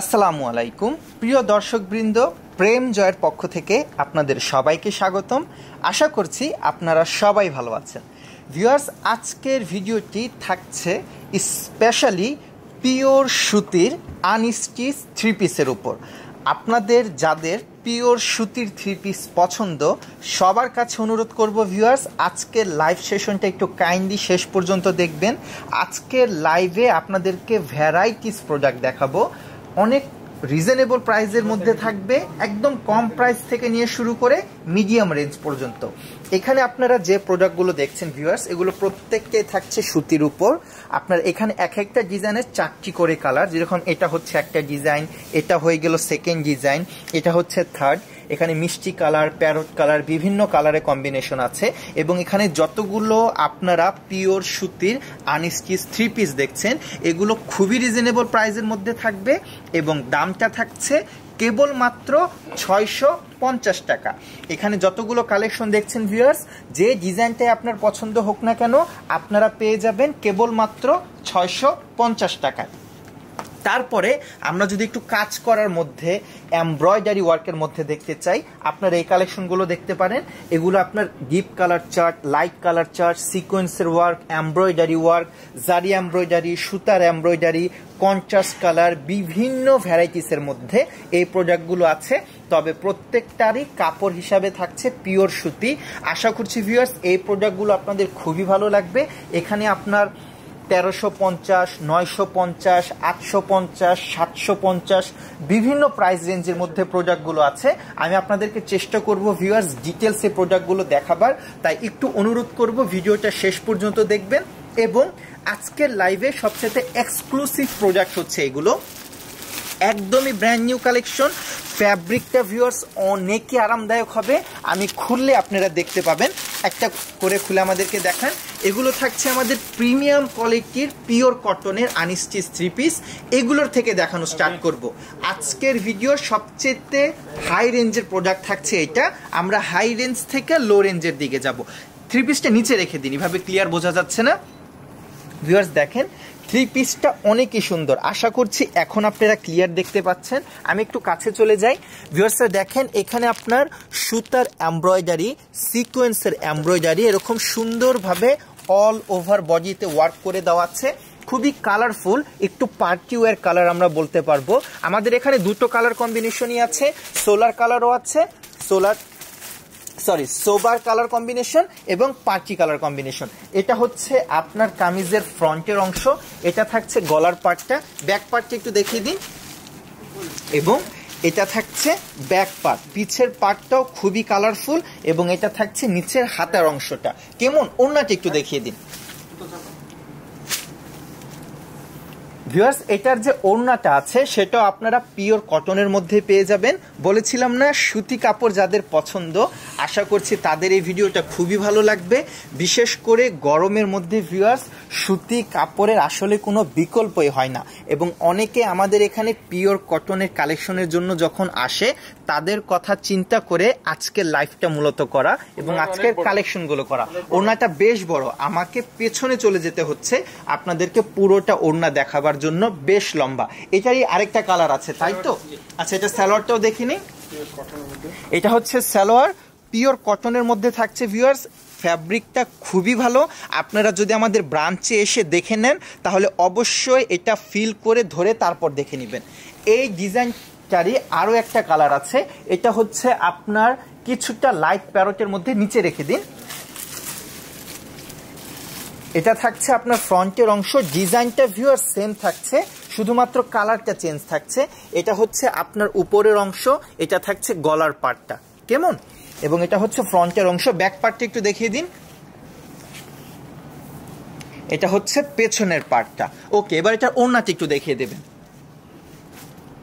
আসসালামু আলাইকুম। প্রিয় দর্শকবৃন্দ, প্রেম জয়ের পক্ষ থেকে আপনাদের সবাইকে স্বাগতম। আশা করছি আপনারা সবাই ভালো আছেন। ভিউয়ার্স, আজকের ভিডিওটি থাকছে স্পেশালি পিওর সুতির আনস্টিচ থ্রি পিসের উপর। আপনাদের, যাদের পিওর সুতির থ্রি পিস পছন্দ, সবার কাছে অনুরোধ করব ভিউয়ার্স, আজকের লাইভ সেশনটা একটু কাইন্ডলি শেষ পর্যন্ত দেখবেন। আজকের লাইভে আপনাদেরকে ভ্যারাইটিস প্রোডাক্ট দেখাবো। অনেক রিজনেবল প্রাইসের মধ্যে থাকবে, একদম কম প্রাইস থেকে নিয়ে শুরু করে মিডিয়াম রেঞ্জ পর্যন্ত। এখানে আপনারা যে প্রোডাক্টগুলো দেখছেন ভিউয়ার্স এগুলো প্রত্যেকটাই থাকছে সুতির উপর। আপনার এখানে এক একটা ডিজাইনের চারটি করে কালার যেরকম এটা হচ্ছে একটা ডিজাইন এটা হয়ে গেল সেকেন্ড ডিজাইন এটা হচ্ছে থার্ড এখানে মিষ্টি কালার, প্যারট কালার, বিভিন্ন কালারের কম্বিনেশন আছে। এবং এখানে যতগুলো আপনারা পিওর সুতির আনস্টিচ থ্রি পিস দেখছেন, এগুলো খুবই রিজনেবল প্রাইসের মধ্যে থাকবে এবং দামটা থাকছে কেবলমাত্র ছয়শো পঞ্চাশ টাকা। এখানে যতগুলো কালেকশন দেখছেন ভিউয়ার্স যে ডিজাইনটাই আপনার পছন্দ হোক না কেন, আপনারা পেয়ে যাবেন কেবলমাত্র ছয়শো পঞ্চাশ টাকায়। তারপরে আমরা যদি একটু কাজ করার মধ্যে এমব্রয়ডারি ওয়ার্কের মধ্যে দেখতে চাই, আপনারা এই কালেকশনগুলো দেখতে পারেন। এগুলো আপনার deep colour chart light colour chart সিকোয়েন্সের work embroidery work zari embroidery সুতার এমব্রয়ডারি কন্ট্রাস্ট কালার বিভিন্ন ভ্যারাইটিসের মধ্যে এই প্রোডাক্টগুলো আছে। তবে প্রত্যেকটারই কাপড় হিসাবে থাকছে পিওর সুতি। আশা করছি ভিউয়ার্স এই প্রোডাক্টগুলো আপনাদের খুবই ভালো লাগবে। এখানে আপনার তেরোশো পঞ্চাশ, নয়শো পঞ্চাশ, আটশো পঞ্চাশ, সাতশো পঞ্চাশ, বিভিন্ন প্রাইস রেঞ্জের মধ্যে প্রোডাক্টগুলো আছে। আমি আপনাদেরকে চেষ্টা করব ভিউয়ার্স ডিটেলস প্রোডাক্টগুলো দেখাবার। তাই একটু অনুরোধ করব ভিডিওটা শেষ পর্যন্ত দেখবেন। এবং আজকের লাইভে সবচেয়ে এক্সক্লুসিভ প্রোডাক্ট হচ্ছে এগুলো। একদমই ব্র্যান্ড নিউ কালেকশন ফ্যাব্রিকটা ভিউয়ার্স অনেকই আরামদায়ক হবে। আমি খুললে আপনারা দেখতে পাবেন। একটা করে খুলে আমাদেরকে দেখান। এগুলো থাকছে আমাদের প্রিমিয়াম কোয়ালিটির পিওর কটনের আনিস্টিচ থ্রি পিস এগুলোর থেকে দেখানো স্টার্ট করব। আজকের ভিডিও সবচেয়ে হাই রেঞ্জের প্রোডাক্ট থাকছে এটা। আমরা হাই রেঞ্জ থেকে লো রেঞ্জের দিকে যাব। থ্রি পিসটা নিচে রেখে দিন। এভাবে ক্লিয়ার বোঝা যাচ্ছে না? ভিউয়ার্স দেখেন থ্রি পিসটা অনেকই সুন্দর। আশা করছি এখন আপনারা ক্লিয়ার দেখতে পাচ্ছেন। আমি একটু কাছে চলে যাই। ভিউয়ার্সরা দেখেন, এখানে আপনার সুতার এমব্রয়ডারি সিকোয়েন্সের এমব্রয়ডারি এরকম সুন্দরভাবে অল ওভার বডিতে ওয়ার্ক করে দেওয়া আছে। খুবই কালারফুল একটু পার্টি ওয়ার কালার আমরা বলতে পারব। আমাদের এখানে দুটো কালার কম্বিনেশনই আছে। সোলার কালারও আছে solar sorry sober colour combination এবং পার্কি কালার কম্বিনেশন এটা হচ্ছে আপনার কামিজের ফ্রন্টের অংশ, এটা থাকছে গলার পার্টটা ব্যাক পার্টটা একটু দেখিয়ে দিন। এবং এটা থাকছে ব্যাক পার্ট পিছের পার্টটাও খুবই কালারফুল এবং এটা থাকছে নিচের হাতার অংশটা। কেমন? অন্যটা একটু দেখিয়ে দিন। ভিউয়ার্স, এটার যে ওড়নাটা আছে সেটা আপনারা পিওর কটনের মধ্যে পেয়ে যাবেন। বলেছিলাম না, সুতি কাপড় যাদের পছন্দ, আশা করছি তাদের এই ভিডিওটা খুবই ভালো লাগবে। বিশেষ করে গরমের মধ্যে ভিউয়ার্স, সুতি কাপড়ের আসলে কোনো বিকল্পই হয় না। এবং অনেকে আমাদের এখানে পিওর কটনের কালেকশনের জন্য যখন আসে তাদের কথা চিন্তা করে আজকের লাইফটা মূলত করা এবং আজকের কালেকশনগুলো করা। ওড়নাটা বেশ বড়। আমাকে পেছনে চলে যেতে হচ্ছে। আপনাদেরকে পুরোটা ওড়না দেখাবার জন্য বেশ লম্বা। এটারই আরেকটা কালার আছে তাই তো? আচ্ছা এটা স্যালোয়ারটাও দেখিনি এটা হচ্ছে স্যালোয়ার পিওর কটনের মধ্যে থাকছে ভিউয়ার্স ফ্যাব্রিকটা খুবই ভালো। আপনারা যদি আমাদের ব্রাঞ্চে এসে দেখে নেন তাহলে অবশ্যই এটা ফিল করে ধরে তারপর দেখে নেবেন। এই ডিজাইনটারই আরও একটা কালার আছে। এটা হচ্ছে আপনার কিছুটা লাইট প্যারটের মধ্যে নিচে রেখে দিন। এটা থাকছে আপনার ফ্রন্টের অংশ। ডিজাইনটা ভিউয়ার সেম থাকছে, শুধুমাত্র কালারটা চেঞ্জ থাকছে। এটা হচ্ছে আপনার উপরের অংশ, এটা থাকছে গলার পার্টটা কেমন? এবং এটা হচ্ছে ফ্রন্টের অংশ। ব্যাক পার্টটা একটু দেখিয়ে দিন। এটা হচ্ছে পেছনের পার্টটা ওকে, এবার এটা ওড়নাটা একটু দেখিয়ে দেবেন।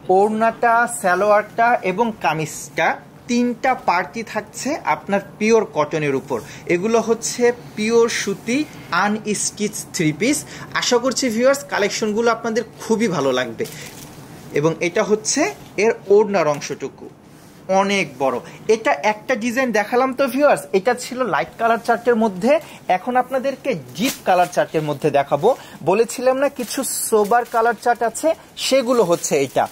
ওড়নাটা স্যালোয়ারটা এবং কামিজটা তিনটা পার্টি থাকছে আপনার পিওর কটনের উপর। এগুলো হচ্ছে পিওর সুতি, আনস্টিচ থ্রি পিস। আশা করছি ভিউয়ার্স, কালেকশনগুলো আপনাদের খুবই ভালো লাগবে। এবং এটা হচ্ছে এর ওড়নার অংশটুকু। অনেক বড়। এটা একটা ডিজাইন দেখালাম তো ভিউয়ার্স এটা ছিল লাইট কালার চার্টের মধ্যে। এখন আপনাদেরকে ডিপ কালার চার্টের মধ্যে দেখাবো। বলেছিলাম না, কিছু সোবার কালার চার্ট আছে, সেগুলো হচ্ছে এটা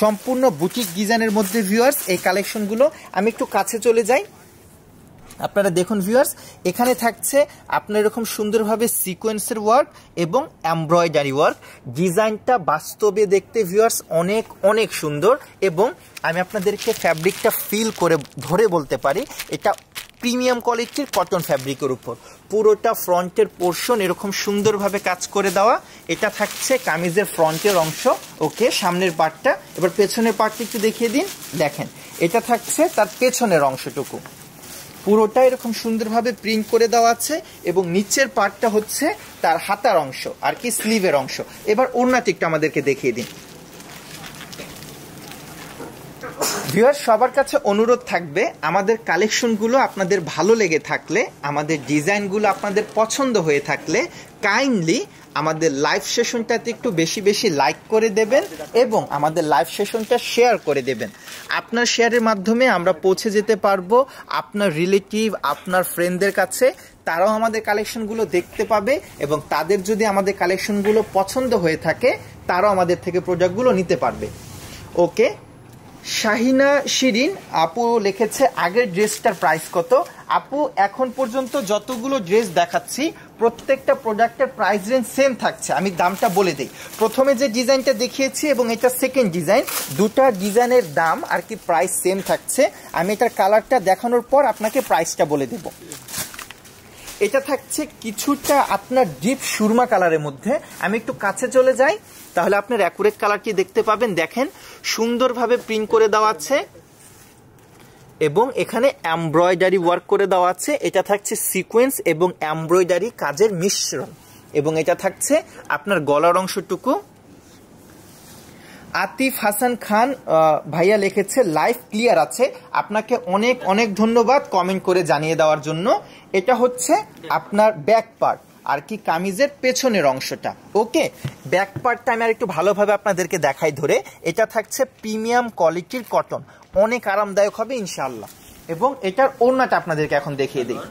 সম্পূর্ণ বুটিক ডিজাইনের মধ্যে ভিউয়ার্স এই কালেকশনগুলো আমি একটু কাছে চলে যাই। আপনারা দেখুন ভিউয়ার্স এখানে থাকছে আপনার এরকম সুন্দরভাবে সিকোয়েন্সের ওয়ার্ক এবং এমব্রয়ডারি ওয়ার্ক ডিজাইনটা বাস্তবে দেখতে ভিউয়ার্স অনেক অনেক সুন্দর এবং আমি আপনাদেরকে ফ্যাব্রিকটা ফিল করে, ধরে বলতে পারি, এটা প্রিমিয়াম কোয়ালিটির কটন ফ্যাব্রিকের উপর। পুরোটা ফ্রন্টের পোর্শন এরকম সুন্দরভাবে কাজ করে দেওয়া। এটা থাকছে কামিজের ফ্রন্টের অংশ। ওকে, সামনের পার্টটা এবার পেছনের পার্টটা একটু দেখিয়ে দিন। দেখেন, এটা থাকছে তার পেছনের অংশটুকু। পুরোটা এরকম সুন্দরভাবে প্রিন্ট করে দেওয়া আছে এবং নিচের পার্টটা হচ্ছে তার হাতার অংশ, আর কি স্লিভের অংশ। এবার একটু আমাদেরকে দেখিয়ে দিন। ভিউয়ার সবার কাছে অনুরোধ থাকবে, আমাদের কালেকশনগুলো আপনাদের ভালো লেগে থাকলে, আমাদের ডিজাইনগুলো আপনাদের পছন্দ হয়ে থাকলে কাইন্ডলি আমাদের লাইভ সেশনটাতে একটু বেশি বেশি লাইক করে দেবেন এবং আমাদের লাইভ সেশনটা শেয়ার করে দেবেন। আপনার শেয়ারের মাধ্যমে আমরা পৌঁছে যেতে পারব, আপনার রিলেটিভ আপনার ফ্রেন্ডদের কাছে, তারাও আমাদের কালেকশনগুলো দেখতে পাবে এবং তাদের যদি আমাদের কালেকশনগুলো পছন্দ হয়ে থাকে, তারাও আমাদের থেকে প্রোডাক্টগুলো নিতে পারবে। ওকে শাহিনা শিরিন, আপু লিখেছে, আগের ড্রেসটার প্রাইস কত? আপু, এখন পর্যন্ত যতগুলো ড্রেস দেখাচ্ছি, প্রত্যেকটা প্রোডাক্টের প্রাইস রেঞ্জ সেম থাকছে। আমি দামটা বলে দিই। প্রথমে যে ডিজাইনটা দেখিয়েছি এবং এটা সেকেন্ড ডিজাইন দুটা ডিজাইনের দাম আর কি প্রাইস সেম থাকছে। আমি এটার কালারটা দেখানোর পর আপনাকে প্রাইসটা বলে দেব। এটা থাকছে কিছুটা আপনার ডিপ সুরমা কালারের মধ্যে। আমি একটু কাছে চলে যাই, তাহলে আপনার অ্যাকুরেট কালারটি দেখতে পাবেন? দেখেন, সুন্দরভাবে প্রিন্ট করে দেওয়া আছে, এবং এখানে এমব্রয়ডারি ওয়ার্ক করে দেওয়া আছে। এটা থাকছে সিকোয়েন্স এবং এমব্রয়ডারি কাজের মিশ্রণ, এবং এটা থাকছে আপনার গলার অংশটুকু। আতিফ হাসান খান ভাইয়া লিখেছে লাইফ ক্লিয়ার আছে। আপনাকে অনেক অনেক ধন্যবাদ কমেন্ট করে জানিয়ে দেওয়ার জন্য। এটা হচ্ছে আপনার ব্যাক পার্ট আর কি কামিজের পেছনের অংশটা। ওকে ব্যাক পার্টটা আমি আর একটু ভালোভাবে আপনাদেরকে দেখাই ধরে। এটা থাকছে প্রিমিয়াম কোয়ালিটির কটন অনেক আরামদায়ক হবে ইনশাল্লাহ এবং এটার ওড়নাটা আপনাদেরকে এখন দেখিয়ে দিই।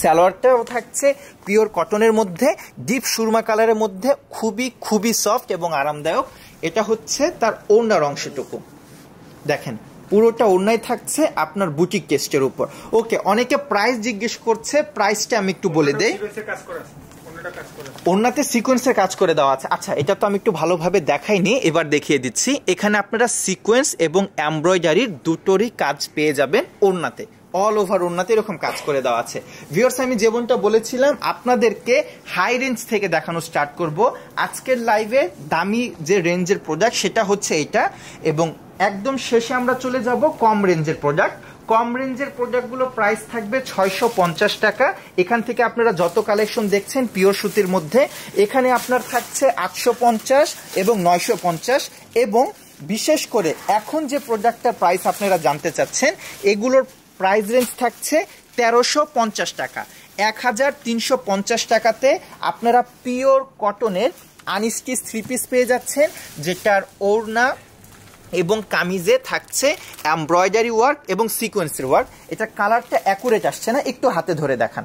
স্যালোয়ারটাও থাকছে পিওর কটনের মধ্যে ডিপ সুরমা কালারের মধ্যে, খুবই খুবই সফট এবং আরামদায়ক। এটা হচ্ছে তার ওড়নার অংশটুকু। দেখেন পুরোটা ওড়নায় থাকছে আপনার বুটিক টেস্টের উপর। ওকে অনেকে প্রাইস জিজ্ঞেস করছে প্রাইসটা আমি একটু বলে দেই। ওড়নাতে সিকোয়েন্সের কাজ করে দেওয়া আছে। আচ্ছা এটা তো আমি একটু ভালোভাবে দেখাইনি এবার দেখিয়ে দিচ্ছি। এখানে আপনারা সিকোয়েন্স এবং এমব্রয়ডারির দুটোরই কাজ পেয়ে যাবেন ওড়নাতে। অল ওভার ওড়নাতে এরকম কাজ করে দেওয়া আছে। ভিউয়ার্স আমি যেমনটা বলেছিলাম, আপনাদেরকে হাই রেঞ্জ থেকে দেখানো স্টার্ট করব। আজকের লাইভে দামি যে রেঞ্জের প্রোডাক্ট সেটা হচ্ছে এটা। এবং একদম শেষে আমরা চলে যাব কম রেঞ্জের প্রোডাক্ট কম রেঞ্জের প্রোডাক্টগুলো প্রাইস থাকবে ছয়শো পঞ্চাশ টাকা। এখান থেকে আপনারা যত কালেকশন দেখছেন পিওর সুতির মধ্যে, এখানে আপনার থাকছে আটশো পঞ্চাশ এবং নয়শো পঞ্চাশ। এবং বিশেষ করে এখন যে প্রোডাক্টটার প্রাইস আপনারা জানতে চাচ্ছেন, এগুলোর প্রাইস রেঞ্জ থাকছে তেরোশো পঞ্চাশ টাকা। এক হাজার তিনশো পঞ্চাশ টাকাতে আপনারা পিওর কটনের আনস্টিচ থ্রি পিস পেয়ে যাচ্ছেন, যেটার ওড়না এবং কামিজে থাকছে এমব্রয়ডারি ওয়ার্ক এবং সিকোয়েন্সের ওয়ার্ক। এটা কালারটা অ্যাকুরেট আসছে না, একটু হাতে ধরে দেখান।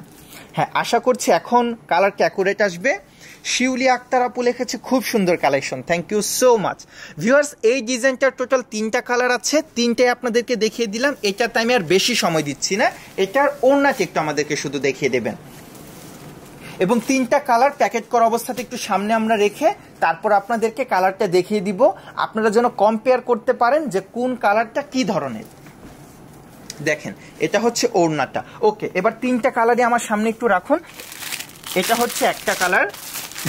হ্যাঁ আশা করছি এখন কালারটা অ্যাকুরেট আসবে। শিউলি আক্তার আপু লিখেছে, খুব সুন্দর collection thank you so much viewers এই ডিজাইনটার টোটাল তিনটা কালার আছে, তিনটাই আপনাদেরকে দেখিয়ে দিলাম। এটাতে আমি আর বেশি সময় দিচ্ছি না, এটার ওড়নাকে একটু আমাদেরকে শুধু দেখিয়ে দেবেন। এবং তিনটা কালার প্যাকেট করা অবস্থাতে একটু সামনে আমরা রেখে তারপর আপনাদেরকে কালারটা দেখিয়ে দিব। আপনারা যেন কম্পেয়ার করতে পারেন যে কোন কালারটা কি ধরনের। দেখেন, এটা হচ্ছে ওড়নাটা। ওকে এবার তিনটা কালারই আমার সামনে একটু রাখুন। এটা হচ্ছে একটা কালার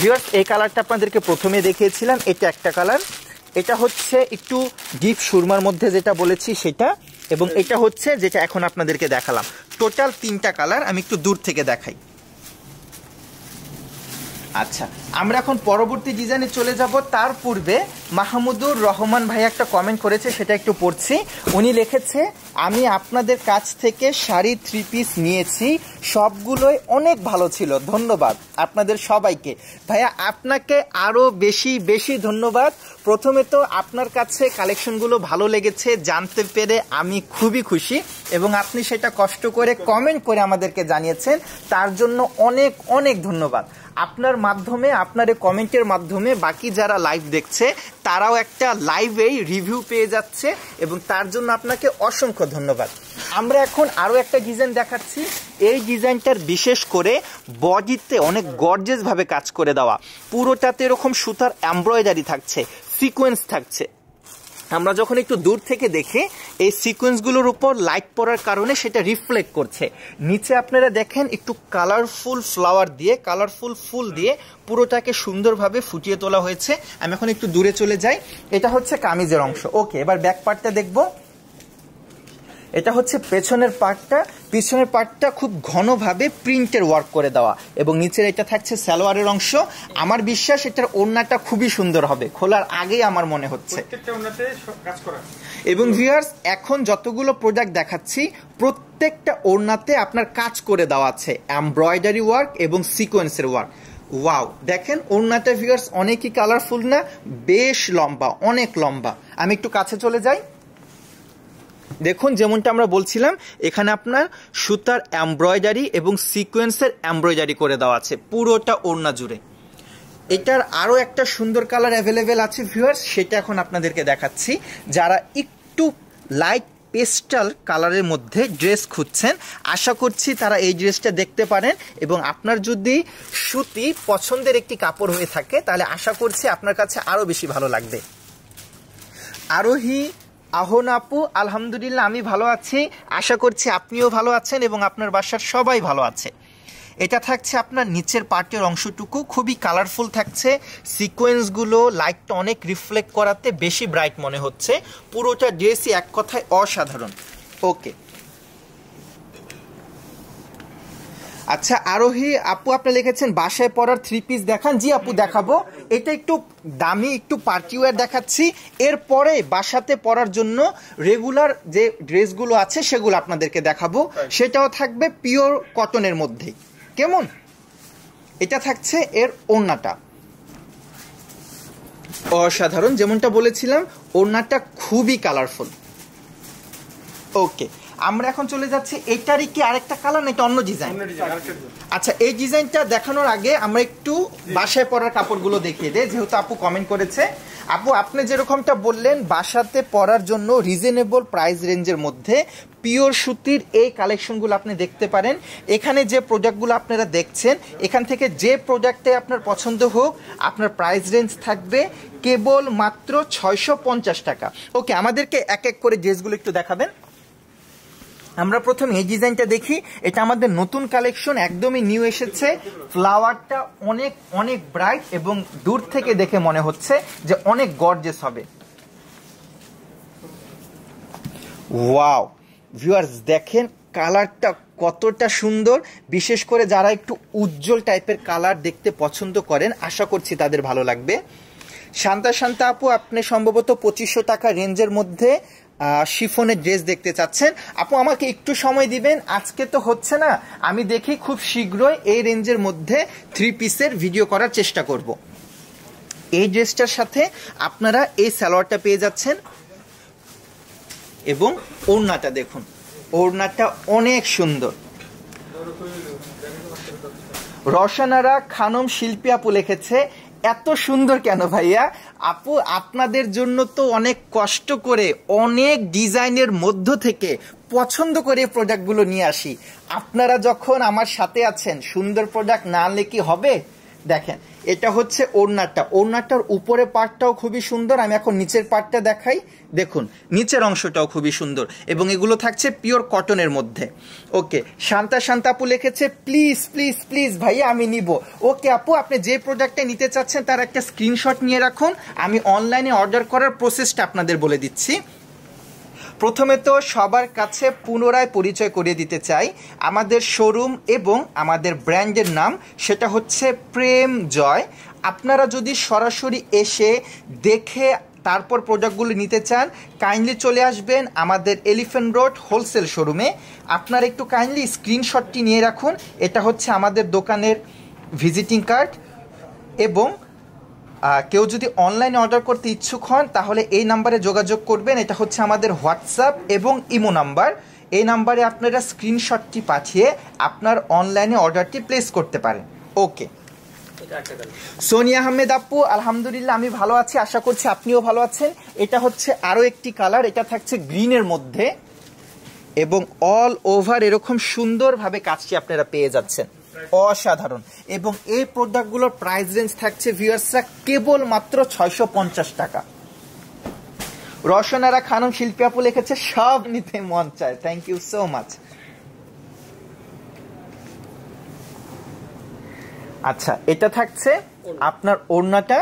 ভিউয়ার্স এই কালারটা আপনাদেরকে প্রথমে দেখিয়েছিলাম। এটা একটা কালার এটা হচ্ছে একটু ডিপ সুরমার মধ্যে যেটা বলেছি সেটা এবং এটা হচ্ছে যেটা এখন আপনাদেরকে দেখালাম। টোটাল তিনটা কালার আমি একটু দূর থেকে দেখাই। আচ্ছা। আমরা এখন পরবর্তী ডিজাইনে চলে যাব, তার পূর্বে মাহমুদুর রহমান ভাই একটা কমেন্ট করেছে, সেটা একটু পড়ছি। উনি লিখেছে, আমি আপনাদের কাছ থেকে শাড়ি থ্রি পিস নিয়েছি, সবগুলোই অনেক ভালো ছিল, ধন্যবাদ আপনাদের সবাইকে। ভাইয়া, আপনাকে আরও বেশি বেশি ধন্যবাদ। প্রথমে তো আপনার কাছে কালেকশনগুলো ভালো লেগেছে, জানতে পেরে আমি খুবই খুশি এবং আপনি সেটা কষ্ট করে কমেন্ট করে আমাদেরকে জানিয়েছেন। তার জন্য অনেক অনেক ধন্যবাদ। আপনার মাধ্যমে আপনার এই কমেন্টের মাধ্যমে বাকি যারা লাইভ দেখছে, তারাও একটা লাইভেই রিভিউ পেয়ে যাচ্ছে এবং তার জন্য আপনাকে অসংখ্য ধন্যবাদ। আমরা এখন আরও একটা ডিজাইন দেখাচ্ছি। এই ডিজাইনটার বিশেষ করে বডিতে অনেক গর্জেসভাবে কাজ করে দেওয়া। পুরোটাতে এরকম সুতার এমব্রয়ডারি থাকছে সিকোয়েন্স থাকছে। আমরা যখন একটু দূর থেকে দেখি, এই সিকোয়েন্সগুলোর উপর লাইট পড়ার কারণে সেটা রিফ্লেক্ট করছে। নিচে আপনারা দেখেন একটু কালারফুল ফ্লাওয়ার দিয়ে কালারফুল ফুল দিয়ে পুরোটাকে সুন্দরভাবে ফুটিয়ে তোলা হয়েছে। আমি এখন একটু দূরে চলে যাই। এটা হচ্ছে কামিজের অংশ। ওকে এবার ব্যাক পার্টটা দেখব। এটা হচ্ছে পেছনের পার্টটা পিছনের পার্টটা খুব ঘনভাবে প্রিন্টের ওয়ার্ক করে দেওয়া। এবং নিচের এটা থাকছে সালোয়ারের অংশ। আমার বিশ্বাস এটার ওড়নাটা খুবই সুন্দর হবে। খোলার আগেই আমার মনে হচ্ছে। এবং ভিউয়ার্স এখন যতগুলো প্রোডাক্ট দেখাচ্ছি প্রত্যেকটা ওড়নাতে আপনার কাজ করে দেওয়া আছে। এমব্রয়ডারি ওয়ার্ক এবং সিকোয়েন্সের ওয়ার্ক ওয়াও দেখেন ওড়নাটা ভিউয়ার্স অনেকই কালারফুল না বেশ লম্বা অনেক লম্বা। আমি একটু কাছে চলে যাই। দেখুন, যেমনটা আমরা বলছিলাম, এখানে আপনার সুতার এমব্রয়ডারি এবং সিকোয়েন্সের এমব্রয়ডারি করে দেওয়া আছে, পুরোটা ওড়না জুড়ে। এটার আরও একটা সুন্দর কালার অ্যাভেলেবেল আছে ভিউয়ার্স সেটা এখন আপনাদেরকে দেখাচ্ছি। যারা একটু লাইট পেস্টাল কালারের মধ্যে ড্রেস খুঁজছেন, আশা করছি তারা এই ড্রেসটা দেখতে পারেন এবং আপনার যদি সুতি পছন্দের একটি কাপড় হয়ে থাকে, তাহলে আশা করছি আপনার কাছে আরও বেশি ভালো লাগবে। আরোহী আহন আপু, আলহামদুলিল্লাহ আমি ভালো আছি। আশা করছি আপনিও ভালো আছেন এবং আপনার বাসার সবাই ভালো আছে। এটা থাকছে আপনার নিচের পার্টের অংশটুকু, খুবই কালারফুল থাকছে। সিকোয়েন্সগুলো লাইটটা অনেক রিফ্লেক্ট করাতে বেশি ব্রাইট মনে হচ্ছে। পুরোটা ড্রেসই এক কথায় অসাধারণ। ওকে আচ্ছা আরোহী আপু আপনি লিখেছেন বাসায় পরার থ্রি পিস দেখান। জি আপু দেখাবো। এটা একটু দামি একটু পার্টিওয়ার দেখাচ্ছি। এরপরে বাসাতে পরার জন্য রেগুলার যে ড্রেসগুলো আছে সেগুলো আপনাদেরকে দেখাবো। সেটাও থাকবে পিওর কটনের মধ্যে কেমন? এটা থাকছে এর ওড়নাটা। অসাধারণ যেমনটা বলেছিলাম ওড়নাটা খুবই কালারফুল ওকে আমরা এখন চলে যাচ্ছি এইটারই কি আরেকটা কালার না এটা অন্য ডিজাইন আচ্ছা এই ডিজাইনটা দেখানোর আগে আমরা একটু বাসায় পরার কাপড়গুলো দেখিয়ে দেয় যেহেতু আপু কমেন্ট করেছে। আপু আপনি যেরকমটা বললেন বাসাতে পরার জন্য রিজনেবল প্রাইস রেঞ্জের মধ্যে পিওর সুতির এই কালেকশনগুলো আপনি দেখতে পারেন। এখানে যে প্রোডাক্টগুলো আপনারা দেখছেন এখান থেকে যে প্রোডাক্টে আপনার পছন্দ হোক আপনার প্রাইস রেঞ্জ থাকবে কেবল মাত্র ছয়শো পঞ্চাশ টাকা। ওকে আমাদেরকে এক এক করে ড্রেসগুলো একটু দেখাবেন। আমরা প্রথম এই ডিজাইনটা দেখি। এটা আমাদের নতুন কালেকশন, একদমই নিউ এসেছে। ফ্লাওয়ারটা অনেক অনেক ব্রাইট এবং দূর থেকে দেখে মনে হচ্ছে যে অনেক গর্জেস হবে। ওয়াও ভিউয়ার্স দেখেন কালারটা কতটা সুন্দর। বিশেষ করে যারা একটু উজ্জ্বল টাইপের কালার দেখতে পছন্দ করেন, আশা করছি তাদের ভালো লাগবে। শান্তা শান্তা আপু, আপনি সম্ভবত পঁচিশশো টাকা রেঞ্জের মধ্যে শিফনের ড্রেস দেখতে চাচ্ছেন। আপু, আমাকে একটু সময় দিবেন। আজকে তো হচ্ছে না। আমি দেখি খুব শীঘ্রই এই রেঞ্জের মধ্যে থ্রি পিসের ভিডিও করার চেষ্টা করব। এই ড্রেসটার সাথে আপনারা এই সালোয়ারটা পেয়ে যাচ্ছেন। এবং ওড়নাটা দেখুন। ওড়নাটা অনেক সুন্দর। রসনারা খানম শিল্পী আপু লিখেছে এত সুন্দর কেন ভাইয়া? আপু, আপনাদের জন্য তো অনেক কষ্ট করে, অনেক ডিজাইনের মধ্য থেকে পছন্দ করে প্রোডাক্টগুলো নিয়ে আসি। আপনারা যখন আমার সাথে আছেন, সুন্দর প্রোডাক্ট না আনলে কি হবে? দেখেন, এটা হচ্ছে ওড়নাটা। ওড়নাটার উপরে পার্টটাও খুবই সুন্দর, আমি এখন নিচের পার্টটা দেখাই। দেখুন, নিচের অংশটাও খুবই সুন্দর এবং এগুলো থাকছে পিওর কটনের মধ্যে। ওকে, শান্তা শান্তা আপু লিখেছে, প্লিজ প্লিজ প্লিজ ভাইয়া, আমি নিব। ওকে আপু, আপনি যে প্রোডাক্টটা নিতে চাচ্ছেন তার একটা স্ক্রিনশট নিয়ে রাখুন। আমি অনলাইনে অর্ডার করার প্রসেসটা আপনাদের বলে দিচ্ছি। প্রথমে তো সবার কাছে পুনরায় পরিচয় করিয়ে দিতে চাই। আমাদের শোরুম এবং আমাদের ব্র্যান্ডের নাম, সেটা হচ্ছে প্রেম জয়। আপনারা যদি সরাসরি এসে দেখে তারপর প্রোডাক্টগুলো নিতে চান কাইন্ডলি চলে আসবেন আমাদের এলিফেন্ট রোড হোলসেল শোরুমে আপনারা একটু কাইন্ডলি স্ক্রিনশটটি নিয়ে রাখুন। এটা হচ্ছে আমাদের দোকানের ভিজিটিং কার্ড এবং কেউ যদি অনলাইনে অর্ডার করতে ইচ্ছুক হন, তাহলে এই নাম্বারে যোগাযোগ করবেন। এটা হচ্ছে আমাদের হোয়াটসঅ্যাপ এবং ইমো নাম্বার এই নাম্বারে আপনারা স্ক্রিনশটটি পাঠিয়ে আপনার অনলাইনে অর্ডারটি প্লেস করতে পারেন। ওকে সোনিয়া আহমেদ আপু, আলহামদুলিল্লাহ, আমি ভালো আছি। আশা করছি আপনিও ভালো আছেন। এটা হচ্ছে আরও একটি কালার এটা থাকছে গ্রিনের মধ্যে এবং অল ওভার এরকম সুন্দরভাবে কাজটি আপনারা পেয়ে যাচ্ছেন। অসাধারণ। এবং এই প্রোডাক্টগুলোর প্রাইস রেঞ্জ থাকছে ভিউয়ার্সরা কেবল মাত্র ছয়শো পঞ্চাশ টাকা। রসনারা খানম শিল্পী আপু লিখেছে, সব নিতে মন চায়। থ্যাংক ইউ সো মাচ আচ্ছা এটা থাকছে আপনার ওড়নাটা